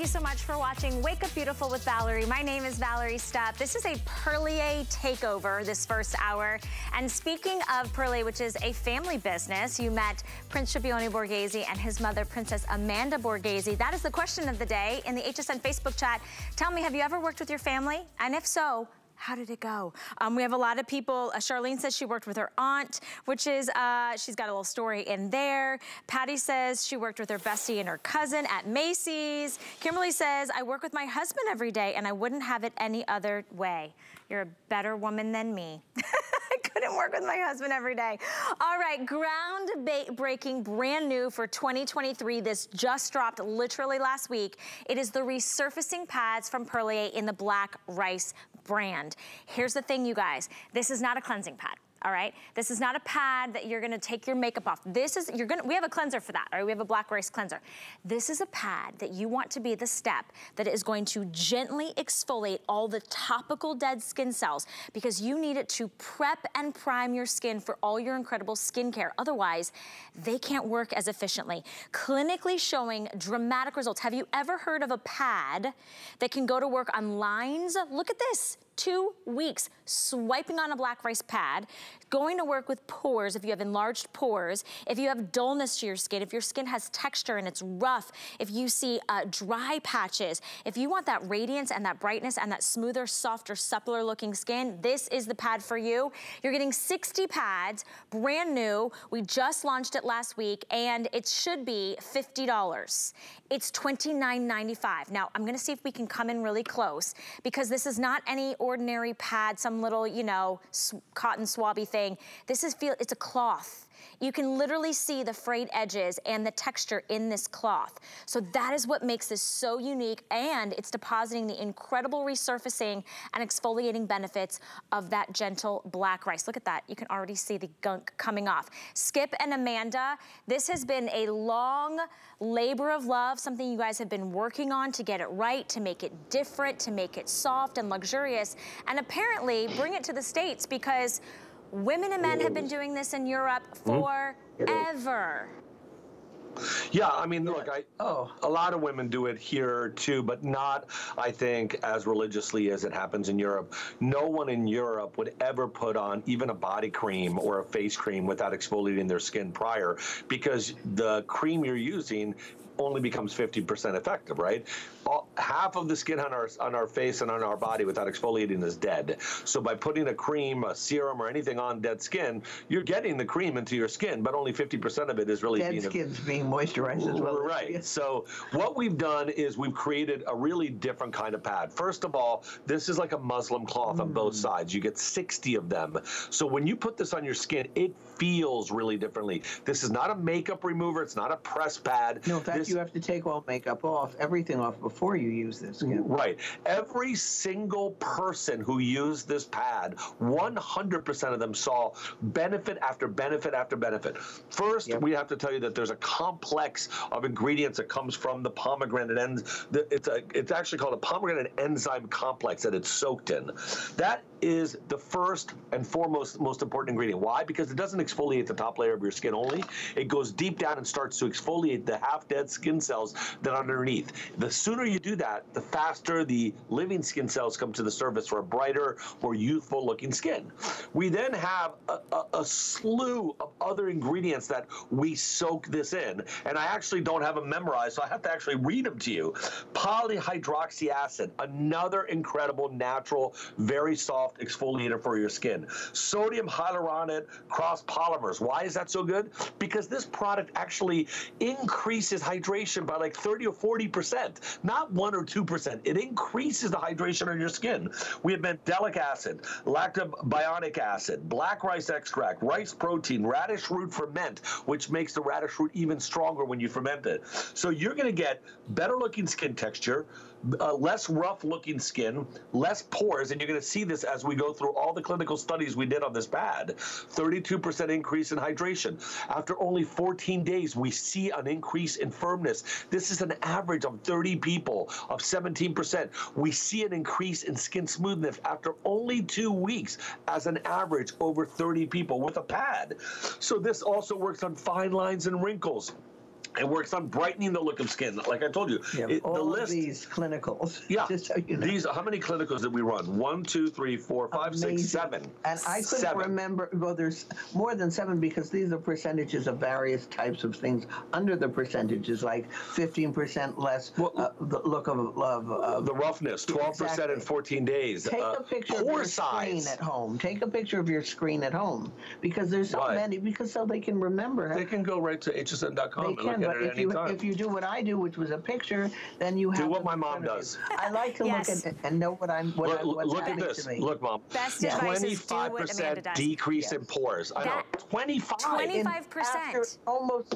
You so much for watching Wake Up Beautiful with Valerie. My name is Valerie Stup. This is a Perlier takeover this first hour. And speaking of Perlier, which is a family business, you met Prince Scipione Borghese and his mother, Princess Amanda Borghese. That is the question of the day in the HSN Facebook chat. Tell me, have you ever worked with your family? And if so, how did it go? Um, we have a lot of people. Uh, Charlene says she worked with her aunt, which is, uh, she's got a little story in there. Patty says she worked with her bestie and her cousin at Macy's. Kimberly says, I work with my husband every day and I wouldn't have it any other way. You're a better woman than me. I couldn't work with my husband every day. All right, groundbreaking, brand new for 2023. This just dropped literally last week. It is the resurfacing pads from Perlier in the black rice brand. Here's the thing, you guys. This is not a cleansing pad all right? This is not a pad that you're gonna take your makeup off. This is, you're gonna, we have a cleanser for that, all right? We have a black rice cleanser. This is a pad that you want to be the step that is going to gently exfoliate all the topical dead skin cells because you need it to prep and prime your skin for all your incredible skincare. Otherwise, they can't work as efficiently. Clinically showing dramatic results. Have you ever heard of a pad that can go to work on lines? Look at this two weeks swiping on a black rice pad, going to work with pores if you have enlarged pores, if you have dullness to your skin, if your skin has texture and it's rough, if you see uh, dry patches, if you want that radiance and that brightness and that smoother, softer, suppler looking skin, this is the pad for you. You're getting 60 pads, brand new. We just launched it last week and it should be $50. It's $29.95. Now, I'm gonna see if we can come in really close because this is not any pad, some little, you know, cotton swabby thing. This is feel, it's a cloth. You can literally see the frayed edges and the texture in this cloth. So that is what makes this so unique and it's depositing the incredible resurfacing and exfoliating benefits of that gentle black rice. Look at that, you can already see the gunk coming off. Skip and Amanda, this has been a long labor of love, something you guys have been working on to get it right, to make it different, to make it soft and luxurious, and apparently bring it to the States because Women and men have been doing this in Europe Mm-hmm. forever. Yeah, I mean, look, I oh, a lot of women do it here too, but not, I think, as religiously as it happens in Europe. No one in Europe would ever put on even a body cream or a face cream without exfoliating their skin prior, because the cream you're using only becomes 50% effective, right? All, half of the skin on our on our face and on our body without exfoliating is dead. So by putting a cream, a serum, or anything on dead skin, you're getting the cream into your skin, but only 50% of it is really dead being skin's being moisturized as well. Right. So what we've done is we've created a really different kind of pad. First of all, this is like a muslin cloth mm. on both Mm. sides. You get 60 of them. So when you put this on your skin, it feels really differently. This is not a makeup remover. It's not a press pad. No, in fact, This- you have to take all makeup off, everything off before you use this. Right. Every single person who used this pad, 100% of them saw benefit after benefit after benefit. First, we have to tell you that there's a complex of ingredients that comes from the pomegranate the- It's a, it's actually called a pomegranate enzyme complex that it's soaked in. That is the first and foremost most important ingredient. Why? Because it doesn't exfoliate the top layer of your skin only. It goes deep down and starts to exfoliate the half dead skin cells than underneath. The sooner you do that, the faster the living skin cells come to the surface for a brighter, more youthful looking skin. We then have a, a, a slew of other ingredients that we soak this in. And I actually don't have them memorized, so I have to actually read them to you. Polyhydroxy acid, another incredible natural, very soft exfoliator for your skin. Sodium hyaluronate cross polymers. Why is that so good? Because this product actually increases hydration by like 30 or 40%, not 1 or 2%. It increases the hydration on your skin. We have mandelic acid, lactobionic acid, black rice extract, rice protein, radish root ferment, which makes the radish root even stronger when you ferment it. So you're going to get better looking skin texture, uh, less rough looking skin, less pores, and you're going to see this as we go through all the clinical studies we did on this pad. 32% increase in hydration. After only 14 days, we see an increase in firmness. This is an average of 30 people of 17%. We see an increase in skin smoothness after only two weeks as an average over 30 people with a pad. So this also works on fine lines and wrinkles. It works on brightening the look of skin. Like I told you, Yeah, it, all the of list. these clinicals. Yeah. Just so you know. These, how many clinicals did we run? One, two, three, four, five, six, Amazing. seven. And I couldn't Seven. remember, well, there's more than seven because these are percentages of various types of things under the percentages, like 15% less uh, the look of, of, of The roughness, 12% in 14 days. Take Uh, a picture of your screen at home. Take a picture of your screen at home because there's so Why? many. Because so they can remember. They can go right to hsn.com They and look can, but if you time. if you do what I do, which was a picture, then you have Do what my mom front of you. does. I like to Yes. look at it and know what I'm what look I, what's look at this. to me. Look, mom. Best advice is do what Amanda 25% does. decrease in pores. I know. That- 25. 25%. Almost,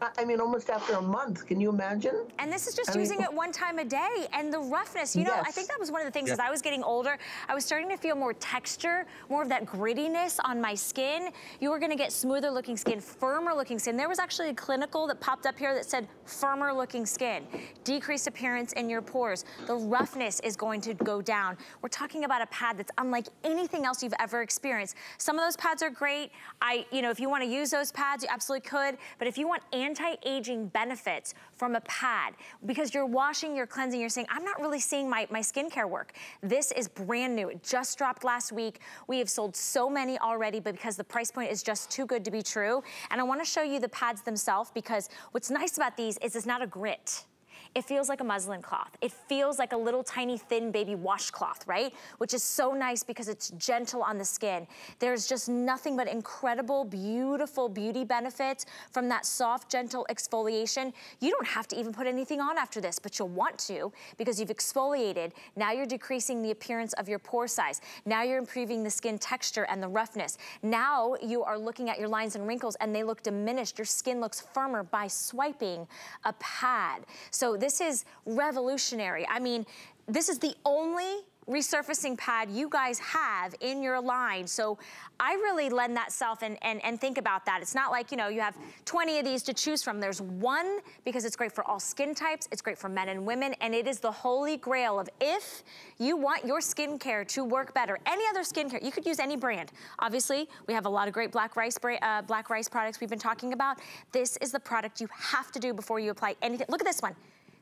I- I mean, almost after a month. Can you imagine? And this is just I mean- using oh it one time a day. And the roughness, you know, I think that was one of the things Yeah. as I was getting older, I was starting to feel more texture, more of that grittiness on my skin. You were gonna get smoother looking skin, firmer looking skin. There was actually a clinical that popped up here that said firmer looking skin, decreased appearance in your pores. The roughness is going to go down. We're talking about a pad that's unlike anything else you've ever experienced. Some of those pads are great. I, you know, if you wanna use those pads, you absolutely could. But if you want anti-aging benefits from a pad, because you're washing, you're cleansing, you're saying, I'm not really seeing my, my skincare work. This is brand new. It just dropped last week. We have sold so many already, but because the price point is just too good to be true. And I wanna show you the pads themselves because what's nice about these is it's not a grit. It feels like a muslin cloth. It feels like a little tiny thin baby washcloth, right? Which is so nice because it's gentle on the skin. There's just nothing but incredible, beautiful beauty benefits from that soft, gentle exfoliation. You don't have to even put anything on after this, but you'll want to because you've exfoliated. Now you're decreasing the appearance of your pore size. Now you're improving the skin texture and the roughness. Now you are looking at your lines and wrinkles and they look diminished. Your skin looks firmer by swiping a pad. So this is revolutionary. I mean, this is the only resurfacing pad you guys have in your line. So I really lend that self and, and, and think about that. It's not like, you know, you have 20 of these to choose from. There's one because it's great for all skin types. It's great for men and women. And it is the holy grail of if you want your skincare to work better, any other skincare, you could use any brand. Obviously, we have a lot of great black rice, uh, black rice products we've been talking about. This is the product you have to do before you apply anything. Look at this one.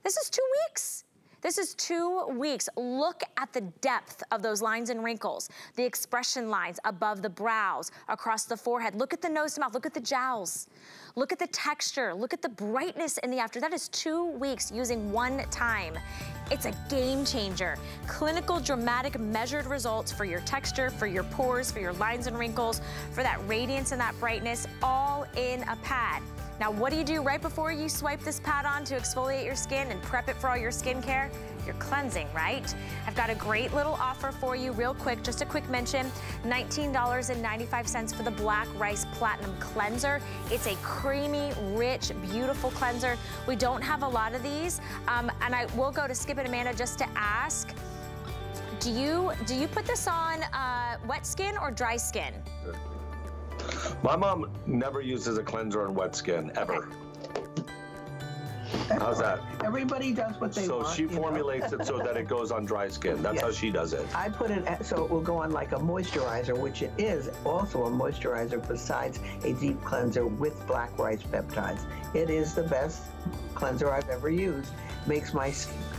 This is two weeks. This is two weeks. Look at the depth of those lines and wrinkles, the expression lines above the brows, across the forehead. Look at the nose to mouth, look at the jowls. Look at the texture, look at the brightness in the after. That is two weeks using one time. It's a game changer. Clinical, dramatic, measured results for your texture, for your pores, for your lines and wrinkles, for that radiance and that brightness, all in a pad. Now, what do you do right before you swipe this pad on to exfoliate your skin and prep it for all your skincare? You're cleansing, right? I've got a great little offer for you real quick, just a quick mention, $19.95 for the Black Rice Platinum Cleanser. It's a creamy, rich, beautiful cleanser. We don't have a lot of these, um, and I will go to Skip and Amanda just to ask, do you, do you put this on uh, wet skin or dry skin? My mom never uses a cleanser on wet skin, ever. How's that? Everybody does what they so want. So she formulates it so that it goes on dry skin. That's how she does it. I put it so it will go on like a moisturizer, which it is also a moisturizer besides a deep cleanser with black rice peptides. It is the best cleanser I've ever used. Makes my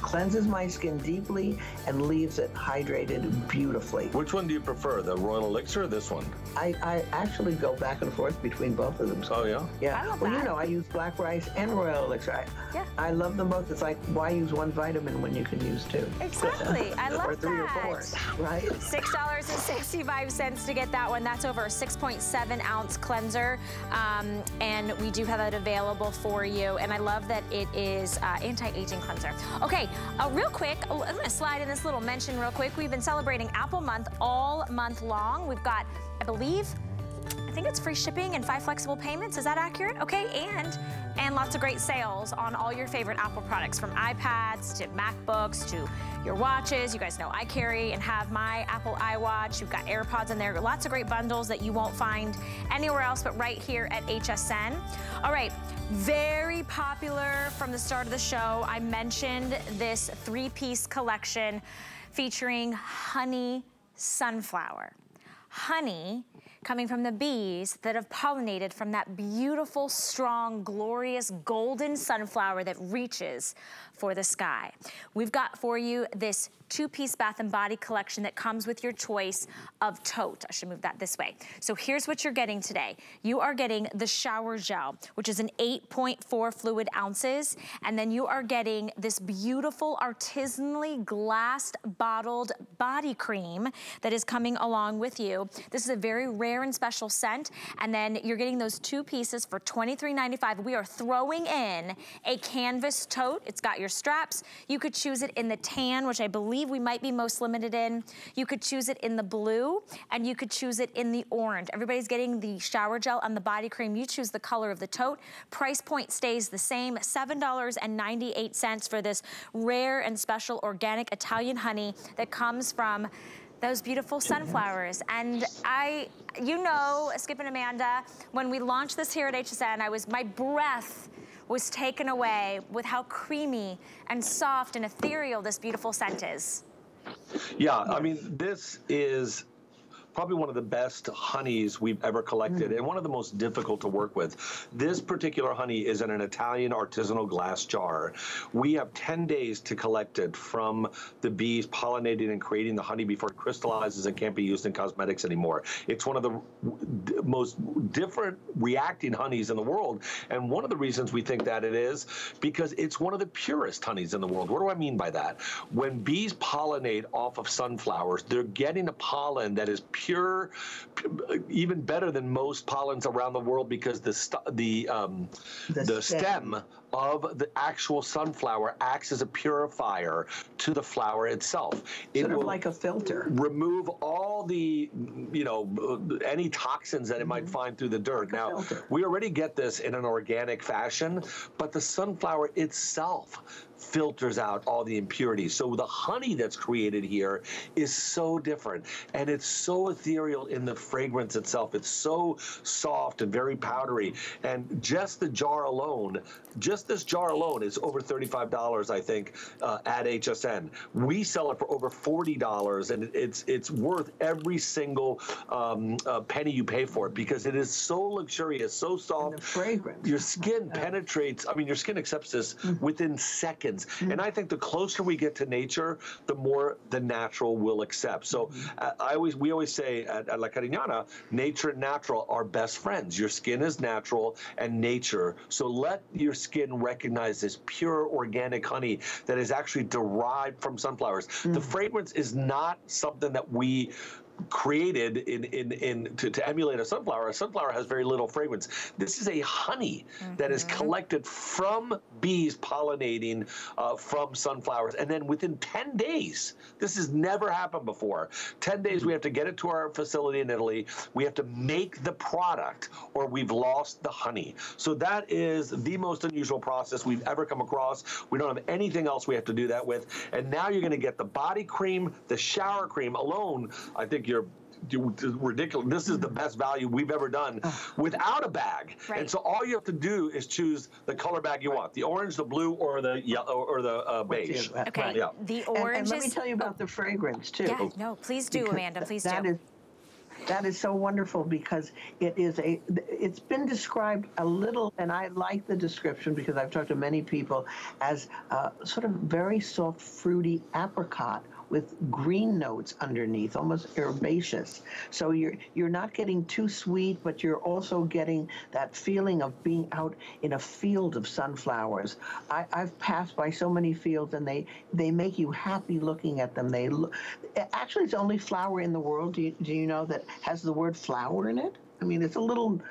cleanses my skin deeply and leaves it hydrated beautifully. Which one do you prefer, the Royal Elixir or this one? I, I actually go back and forth between both of them. Oh yeah. Yeah. I love well, that. you know, I use black rice and royal elixir. I, Yeah. I love them both. It's like why use one vitamin when you can use two? Exactly. I love or three that. or four, right? $6.65 to get that one. That's over a 6.7 ounce cleanser. Um, and we do have it available for you. And I love that it is uh, anti-aging cleanser. Okay, uh, real quick, oh, I'm gonna slide in this little mention real quick. We've been celebrating Apple Month all month long. We've got, I believe, think it's free shipping and five flexible payments. Is that accurate? Okay, and and lots of great sales on all your favorite Apple products, from iPads to MacBooks to your watches. You guys know I carry and have my Apple iWatch. You've got AirPods in there. Lots of great bundles that you won't find anywhere else but right here at HSN. All right, very popular from the start of the show. I mentioned this three-piece collection featuring honey sunflower honey coming from the bees that have pollinated from that beautiful, strong, glorious golden sunflower that reaches for the sky. We've got for you this two-piece bath and body collection that comes with your choice of tote. I should move that this way. So here's what you're getting today. You are getting the shower gel, which is an 8.4 fluid ounces, and then you are getting this beautiful artisanally glassed bottled body cream that is coming along with you. This is a very rare and special scent, and then you're getting those two pieces for $23.95. We are throwing in a canvas tote. It's got your straps. You could choose it in the tan, which I believe we might be most limited in. You could choose it in the blue, and you could choose it in the orange. Everybody's getting the shower gel and the body cream. You choose the color of the tote. Price point stays the same, $7.98 for this rare and special organic Italian honey that comes from those beautiful sunflowers. And I, you know, Skip and Amanda, when we launched this here at HSN, I was, my breath was taken away with how creamy and soft and ethereal this beautiful scent is. Yeah, I mean, this is probably one of the best honeys we've ever collected mm. and one of the most difficult to work with. This particular honey is in an Italian artisanal glass jar. We have 10 days to collect it from the bees pollinating and creating the honey before it crystallizes and can't be used in cosmetics anymore. It's one of the most different reacting honeys in the world. And one of the reasons we think that it is because it's one of the purest honeys in the world. What do I mean by that? When bees pollinate off of sunflowers, they're getting a pollen that is pure, p- even better than most pollens around the world because the st- the um, The the stem. stem of the actual sunflower acts as a purifier to the flower itself. It Sort of will like a filter. remove all the, you know, any toxins that it might find through the dirt. now, Mm-hmm. we already get this in an organic fashion, but the sunflower itself filters out all the impurities. So the honey that's created here is so different and it's so ethereal in the fragrance itself. It's so soft and very powdery. And just the jar alone, just this jar alone is over $35, I think, uh, at HSN. We sell it for over $40 and it's it's worth every single um, uh, penny you pay for it because it is so luxurious, so soft. the fragrance. Your skin penetrates, I mean, your skin accepts this within seconds. Mm-hmm. And I think the closer we get to nature, the more the natural will accept. So mm-hmm. uh, I always, we always say at, at La Carignana, nature and natural are best friends. Your skin is natural and nature. So let your skin recognize this pure organic honey that is actually derived from sunflowers. The mm-hmm. fragrance is not something that we created in in in to, to emulate a sunflower. A sunflower has very little fragrance. This is a honey that is collected from bees pollinating uh, from sunflowers, and then within ten days, this has never happened before. Ten days, we have to get it to our facility in Italy. We have to make the product, or we've lost the honey. So that is the most unusual process we've ever come across. We don't have anything else we have to do that with. And now you're going to get the body cream, the shower cream alone. I think you're ridiculous. This is the best value we've ever done without a bag. Right. And so all you have to do is choose the color bag you want: the orange, the blue, or the yellow, or the uh, beige. Okay, Right. Yeah. the orange and let me tell you about the fragrance too. Yeah, no, please do, Because Amanda, please that do. is- that is so wonderful because it is a it's been described a little and i like the description because i've talked to many people as uh, sort of very soft fruity apricot with green notes underneath almost herbaceous. So you're you're not getting too sweet but you're also getting that feeling of being out in a field of sunflowers. I, i've passed by so many fields and they they make you happy looking at them. They look actually it's the only flower in the world. Do you, do you know that has the word flower in it? I mean it's a little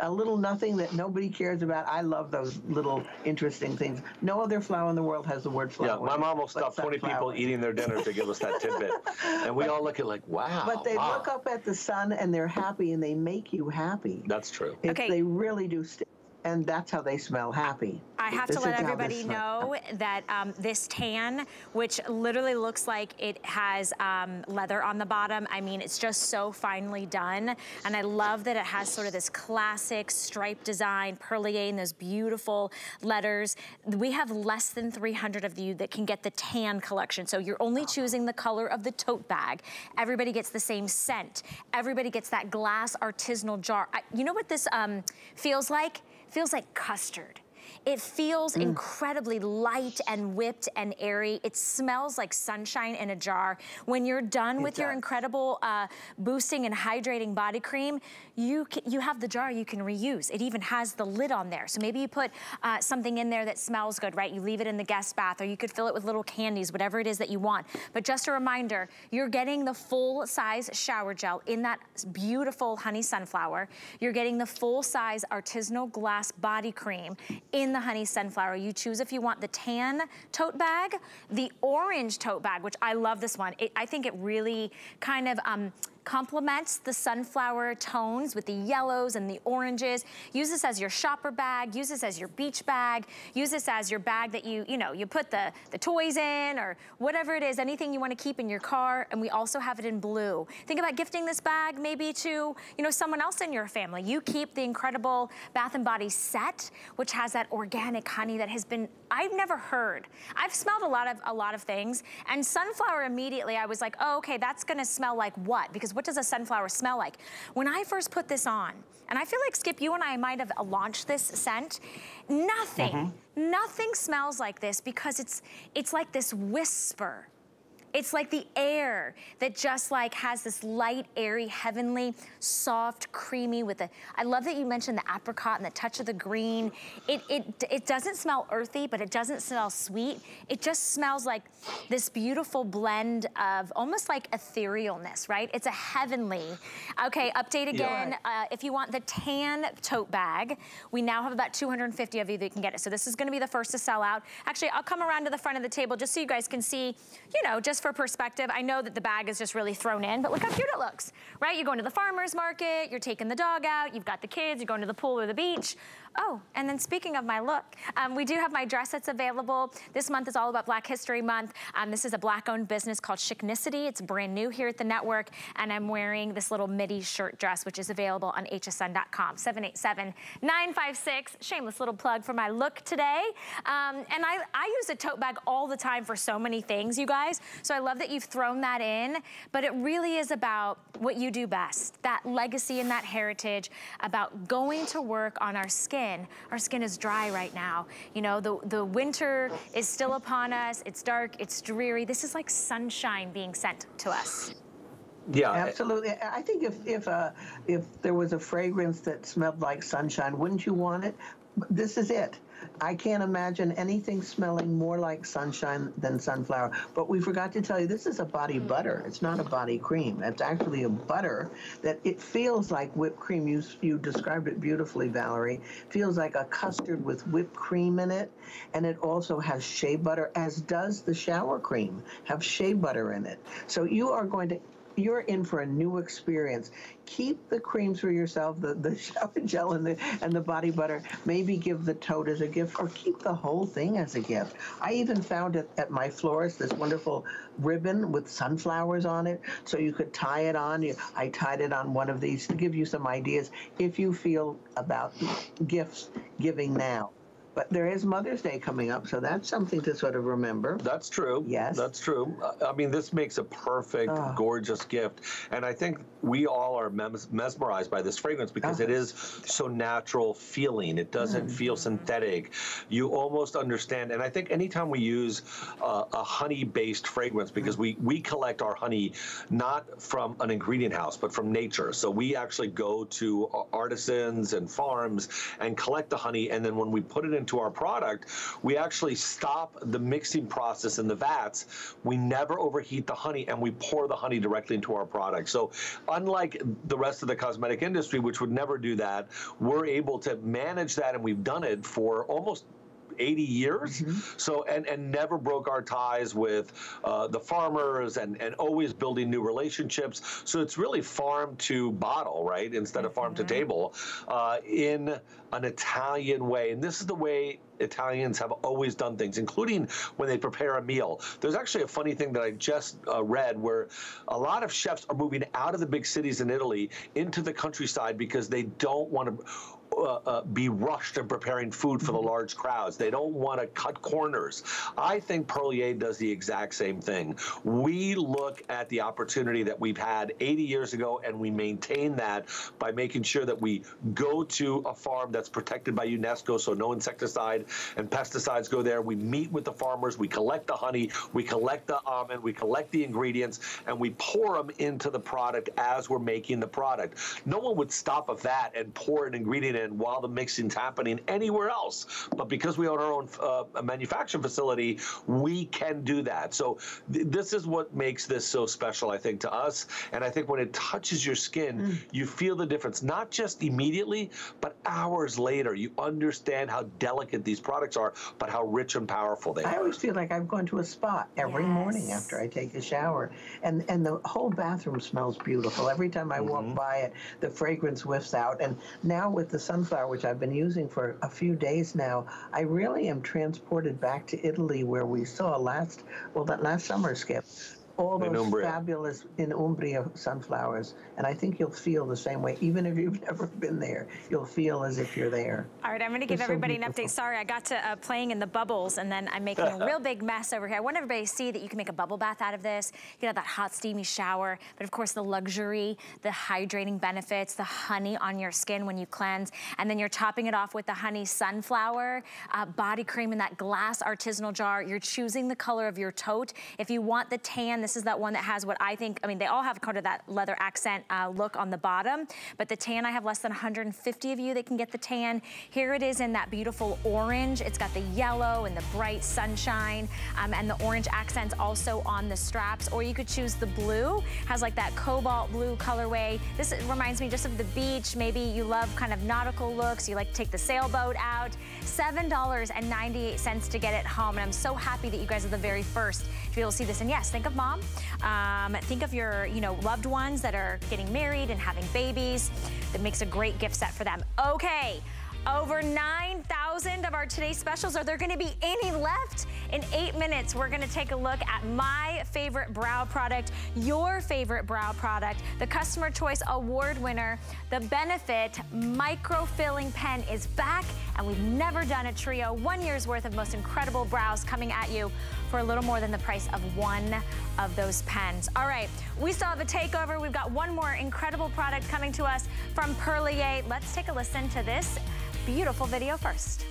a little nothing that nobody cares about i love those little interesting things no other flower in the world has the word flower. Yeah, my mom will but stop 20 people eating their dinner to give us that tidbit. And we all look at like, wow. but they wow. look up at the sun and they're happy and they make you happy That's true. It's- Okay. they really do st- and that's how they smell happy I have This to let is how they everybody know that um, this tan, which literally looks like it has um, leather on the bottom, I mean, it's just so finely done. And I love that it has sort of this classic stripe design, perlier, and those beautiful letters. We have less than 300 of you that can get the tan collection. So you're only choosing the color of the tote bag. Everybody gets the same scent. Everybody gets that glass artisanal jar. I, you know what this um, feels like? Feels like custard. It feels Mm. incredibly light and whipped and airy. It smells like sunshine in a jar. When you're done with your incredible uh, boosting and hydrating body cream, you ca- you have the jar you can reuse. It even has the lid on there. So maybe you put uh, something in there that smells good, right? You leave it in the guest bath, or you could fill it with little candies, whatever it is that you want. But just a reminder, you're getting the full size shower gel in that beautiful honey sunflower. You're getting the full size artisanal glass body cream in the honey sunflower. You choose if you want the tan tote bag, the orange tote bag, which I love this one. It, I think it really kind of um, complements the sunflower tones with the yellows and the oranges. Use this as your shopper bag, use this as your beach bag, use this as your bag that you, you know, you put the, the toys in or whatever it is, anything you wanna keep in your car. And we also have it in blue. Think about gifting this bag maybe to, you know, someone else in your family. You keep the incredible Bath and Body set, which has that organic honey that has been, I've never heard. I've smelled a lot of, a lot of things and sunflower immediately, I was like, oh, okay, that's gonna smell like what? Because what does a sunflower smell like? When I first put this on, and I feel like Skip, you and I might have launched this scent, nothing, mm-hmm. nothing smells like this because it's, it's like this whisper. It's like the air that just like has this light, airy, heavenly, soft, creamy with the, I love that you mentioned the apricot and the touch of the green. It, it, it doesn't smell earthy, but it doesn't smell sweet. It just smells like this beautiful blend of almost like etherealness, right? It's a heavenly. Okay, update again. Uh, if you want the tan tote bag, we now have about 250 of you that can get it. So this is gonna be the first to sell out. Actually, I'll come around to the front of the table just so you guys can see, you know, just for perspective, I know that the bag is just really thrown in, but look how cute it looks, right? You're going to the farmer's market, you're taking the dog out, you've got the kids, you're going to the pool or the beach. Oh, and then speaking of my look, um, we do have my dress that's available. This month is all about Black History Month. Um, this is a black-owned business called Chicnicity. It's brand new here at the network, and I'm wearing this little midi shirt dress, which is available on hsn.com. 787-956. Shameless little plug for my look today. Um, and I, I use a tote bag all the time for so many things, you guys. So I love that you've thrown that in, but it really is about what you do best, that legacy and that heritage, about going to work on our skin. Our skin is dry right now. You know, the, the winter is still upon us. It's dark, it's dreary. This is like sunshine being sent to us. Yeah. Absolutely. I think if if uh, if there was a fragrance that smelled like sunshine, wouldn't you want it? This is it. I can't imagine anything smelling more like sunshine than sunflower. But we forgot to tell you, this is a body hmm. butter. It's not a body cream. It's actually a butter that it feels like whipped cream. You you described it beautifully, Valerie. Feels like a custard with whipped cream in it, and it also has shea butter, as does the shower cream have shea butter in it. So you are going to you're in for a new experience. Keep the creams for yourself, the, the shower gel and the, and the body butter. Maybe give the tote as a gift or keep the whole thing as a gift. I even found it at my florist this wonderful ribbon with sunflowers on it so you could tie it on. I tied it on one of these to give you some ideas if you feel about gifts giving now. But there is Mother's Day coming up, so that's something to sort of remember. That's true. Yes. That's true. I mean, this makes a perfect, Oh. gorgeous gift. And I think we all are mes- mesmerized by this fragrance because it is so natural feeling. It doesn't Mm. feel synthetic. You almost understand. And I think anytime we use uh, a honey based fragrance, because we, we collect our honey not from an ingredient house, but from nature. So we actually go to artisans and farms and collect the honey. And then when we put it into our product, we actually stop the mixing process in the vats. We never overheat the honey and we pour the honey directly into our product. So, unlike the rest of the cosmetic industry, which would never do that, we're able to manage that and we've done it for almost 80 years. So and and never broke our ties with uh, the farmers and and always building new relationships. So it's really farm to bottle, right, instead of farm to table, uh, in an Italian way. And this is the way Italians have always done things, including when they prepare a meal. There's actually a funny thing that I just uh, read where a lot of chefs are moving out of the big cities in Italy into the countryside because they don't want to uh, uh, be rushed in preparing food for the large crowds. They don't want to cut corners. I think Perlier does the exact same thing. We look at the opportunity that we've had 80 years ago and we maintain that by making sure that we go to a farm that's protected by UNESCO so no insecticide and pesticides go there. We meet with the farmers, we collect the honey, we collect the almond, we collect the ingredients, and we pour them into the product as we're making the product. No one would stop a vat and pour an ingredient in while the mixing's happening anywhere else. But because we own our own uh, manufacturing facility, we can do that. So th- this is what makes this so special, I think, to us. And I think when it touches your skin, you feel the difference, not just immediately, but hours later. You understand how delicate these products are, but how rich and powerful they I are. I always feel like I've gone to a spa every morning after I take a shower, and and the whole bathroom smells beautiful. Every time I walk by it, the fragrance whiffs out. And now with the sunflower, which I've been using for a few days now, I really am transported back to Italy, where we saw last well that last summer, Skip. All those Umbria. fabulous in Umbria sunflowers, and I think you'll feel the same way. Even if you've never been there, you'll feel as if you're there. All right, I'm going to give They're so everybody an update. Sorry, I got to uh, playing in the bubbles, and then I'm making a real big mess over here. I want everybody to see that you can make a bubble bath out of this. You can have that hot, steamy shower, but of course, the luxury, the hydrating benefits, the honey on your skin when you cleanse, and then you're topping it off with the honey sunflower uh, body cream in that glass artisanal jar. You're choosing the color of your tote. If you want the tan, this is that one that has what I think, I mean, they all have kind of that leather accent uh, look on the bottom, but the tan, I have less than 150 of you that can get the tan. Here it is in that beautiful orange. It's got the yellow and the bright sunshine um, and the orange accents also on the straps, or you could choose the blue, has like that cobalt blue colorway. This reminds me just of the beach. Maybe you love kind of nautical looks. You like to take the sailboat out. $7.98 to get it home. And I'm so happy that you guys are the very first to be able to see this. And yes, think of mom. Um, think of your, you know, loved ones that are getting married and having babies. That makes a great gift set for them. Okay. Over 9,000 of our today's specials. Are there going to be any left? In eight minutes, we're going to take a look at my favorite brow product, your favorite brow product, the Customer Choice Award winner, the Benefit Microfilling Pen is back, and we've never done a trio. One year's worth of most incredible brows coming at you for a little more than the price of one of those pens. All right, we still have a takeover. We've got one more incredible product coming to us from Perlier. Let's take a listen to this beautiful video first.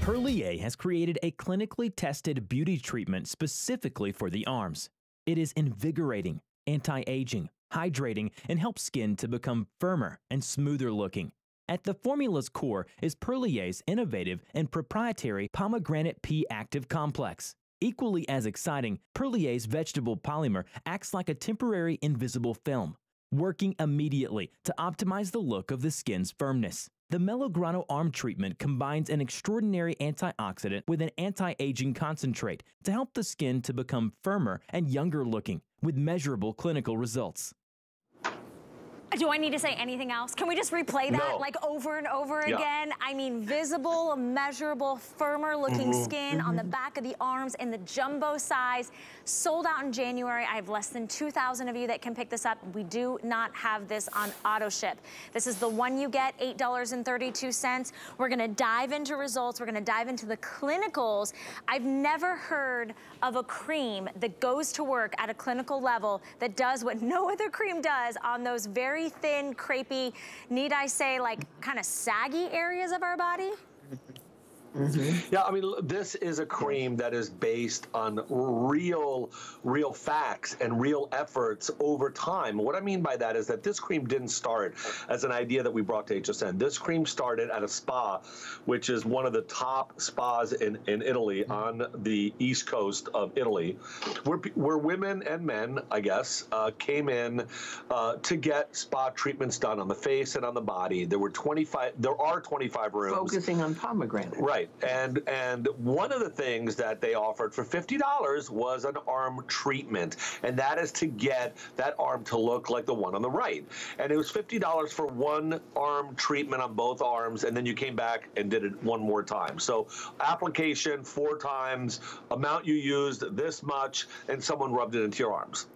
Perlier has created a clinically tested beauty treatment specifically for the arms. It is invigorating, anti aging, hydrating, and helps skin to become firmer and smoother looking. At the formula's core is Perlier's innovative and proprietary pomegranate P active complex. Equally as exciting, Perlier's vegetable polymer acts like a temporary invisible film, working immediately to optimize the look of the skin's firmness. The Melograno Arm Treatment combines an extraordinary antioxidant with an anti-aging concentrate to help the skin to become firmer and younger looking with measurable clinical results. Do I need to say anything else? Can we just replay that No. like over and over Yeah. again? I mean, visible, measurable, firmer looking Mhm. skin on the back of the arms in the jumbo size. Sold out in January. I have less than 2,000 of you that can pick this up. We do not have this on auto ship. This is the one you get, $8.32. We're gonna dive into results. We're gonna dive into the clinicals. I've never heard of a cream that goes to work at a clinical level that does what no other cream does on those very thin, crepey, need I say, like kind of saggy areas of our body? Yeah, I mean, this is a cream that is based on real, real facts and real efforts over time. What I mean by that is that this cream didn't start as an idea that we brought to HSN. This cream started at a spa, which is one of the top spas in, in Italy on the east coast of Italy, where, where women and men, I guess, uh, came in uh, to get spa treatments done on the face and on the body. There were 25, there are 25 rooms. Focusing on pomegranate. Right. And and one of the things that they offered for $50 was an arm treatment. And that is to get that arm to look like the one on the right. And it was $50 for one arm treatment on both arms and then you came back and did it one more time. So application four times, amount you used this much and someone rubbed it into your arms.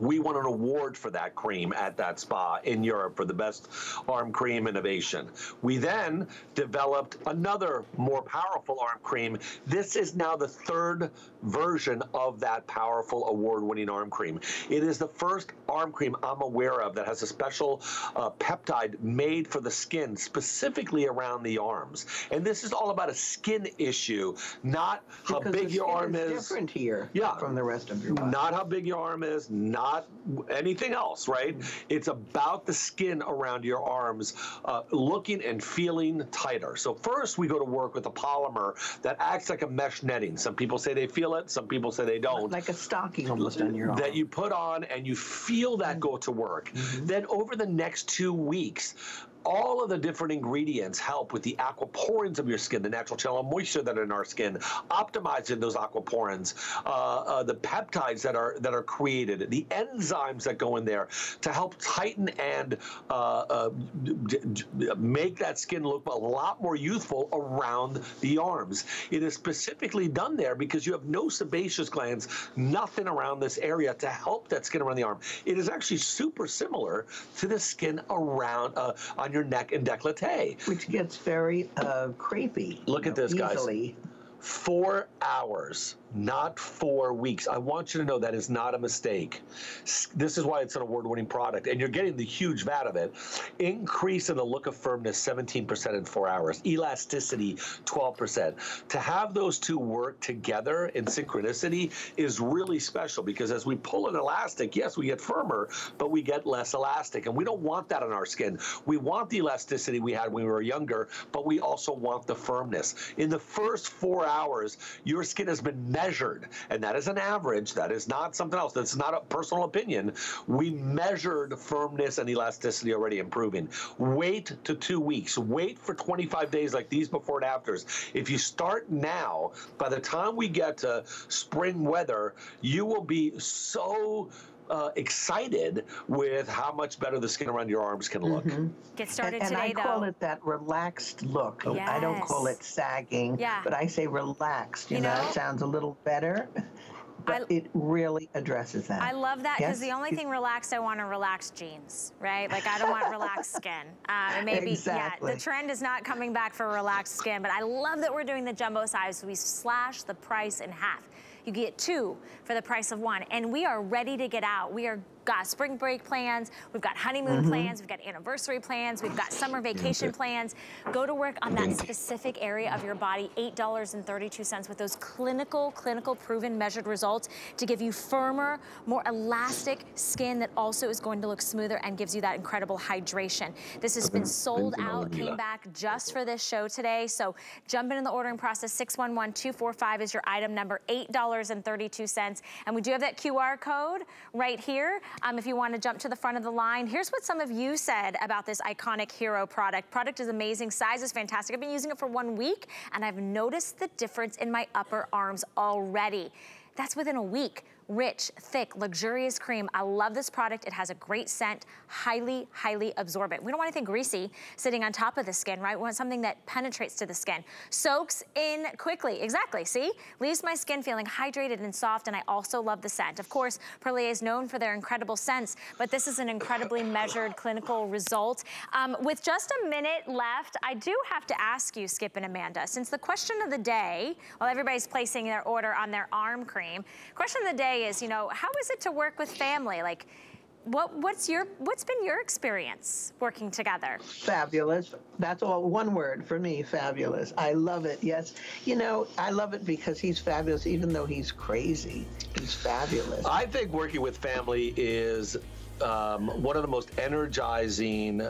We won an award for that cream at that spa in Europe for the best arm cream innovation. We then developed another more powerful arm cream. This is now the third version of that powerful award winning arm cream. It is the first arm cream I'm aware of that has a special uh, peptide made for the skin, specifically around the arms. And this is all about a skin issue, not how Because big your arm is is. different here Yeah. from the rest of your body. Not how big your arm is, not anything else, right? It's about the skin around your arms uh, looking and feeling tighter. So, first, we go to work with a polymer that acts like a mesh netting. Some people say they feel it, some people say they don't. Like a stocking almost on your arm. That you put on and you feel that mm-hmm. go to work. Mm-hmm. Then, over the next two weeks, all of the different ingredients help with the aquaporins of your skin, the natural channel of moisture that are in our skin, optimizing those aquaporins, uh, uh, the peptides that are that are created, the enzymes that go in there to help tighten and uh, uh, make that skin look a lot more youthful around the arms. It is specifically done there because you have no sebaceous glands, nothing around this area to help that skin around the arm. It is actually super similar to the skin around uh, on your neck and décolleté. Which gets very uh, crepey. Look at this, guys. easily. Four hours, not four weeks. I want you to know that is not a mistake. This is why it's an award winning product, and you're getting the huge vat of it. Increase in the look of firmness 17% in four hours, elasticity 12%. To have those two work together in synchronicity is really special because as we pull an elastic, yes, we get firmer, but we get less elastic, and we don't want that on our skin. We want the elasticity we had when we were younger, but we also want the firmness. In the first four hours, your skin has been measured, and that is an average. That is not something else. That's not a personal opinion. We measured firmness and elasticity already improving. Wait to two weeks. Wait for 25 days like these before and afters. If you start now, by the time we get to spring weather, you will be so uh, excited with how much better the skin around your arms can look. Get started and, and today, I call it that relaxed look. I don't call it sagging, Yeah. but I say relaxed. You, You know, know? it sounds a little better, but it really addresses that. I love that because Yes? the only thing relaxed I want are relaxed jeans, right? Like I don't want relaxed skin. Um, and maybe yeah, the trend is not coming back for relaxed skin, but I love that we're doing the jumbo size. So We slash the price in half. You get two for the price of one, and we are ready to get out. We are got spring break plans, we've got honeymoon Mhm. plans, we've got anniversary plans, we've got summer vacation plans. Go to work on that specific area of your body, $8.32 with those clinical, clinical proven measured results to give you firmer, more elastic skin that also is going to look smoother and gives you that incredible hydration. This has been sold out, came back just for this show today. So jump into the ordering process. 611245 is your item number, $8.32. And we do have that QR code right here. Um, if you want to jump to the front of the line, here's what some of you said about this iconic hero product. Product is amazing, size is fantastic. I've been using it for one week and I've noticed the difference in my upper arms already. That's within a week rich, thick, luxurious cream. I love this product. It has a great scent, highly, highly absorbent. We don't want anything greasy sitting on top of the skin, right? We want something that penetrates to the skin. Soaks in quickly, exactly, see? Leaves my skin feeling hydrated and soft, and I also love the scent. Of course, Perlier is known for their incredible scents, but this is an incredibly measured clinical result. Um, with just a minute left, I do have to ask you, Skip and Amanda, since the question of the day, while everybody's placing their order on their arm cream, question of the day is, you know, how is it to work with family? Like, what, what's your what's been your experience working together? Fabulous. That's all one word for me, fabulous. I love it. Yes. You know, I love it because he's fabulous even though he's crazy. He's fabulous. I think working with family is um, one of the most energizing,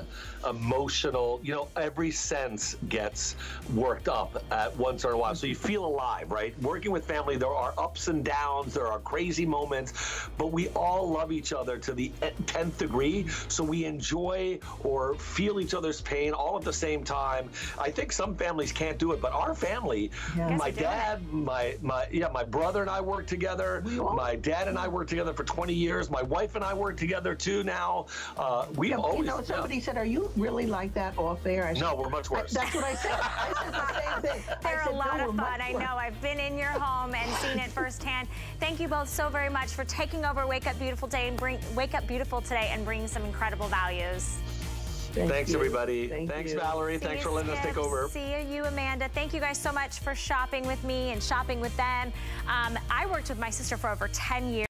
emotional, you know, every sense gets worked up at once in a while. So you feel alive, right? Working with family, there are ups and downs, there are crazy moments, but we all love each other to the 10th degree. So we enjoy or feel each other's pain all at the same time. I think some families can't do it, but our family, yeah. my dad, my, my, yeah, my brother and I work together. My dad and I worked together for 20 years. My wife and I work together too now. Uh, we yeah, always. You know, somebody yeah. said, "Are you really like that off air?" I no, we're much worse. That's what I said. I said the same thing. They're said, a lot no, of fun. I know. I've been in your home and seen it firsthand. Thank you both so very much for taking over Wake Up Beautiful Day and bring Wake Up Beautiful today and bringing some incredible values. Thank Thanks, you. everybody. Thank Thanks, you. Valerie. See Thanks for letting Skip. us take over. See you, Amanda. Thank you guys so much for shopping with me and shopping with them. Um, I worked with my sister for over 10 years.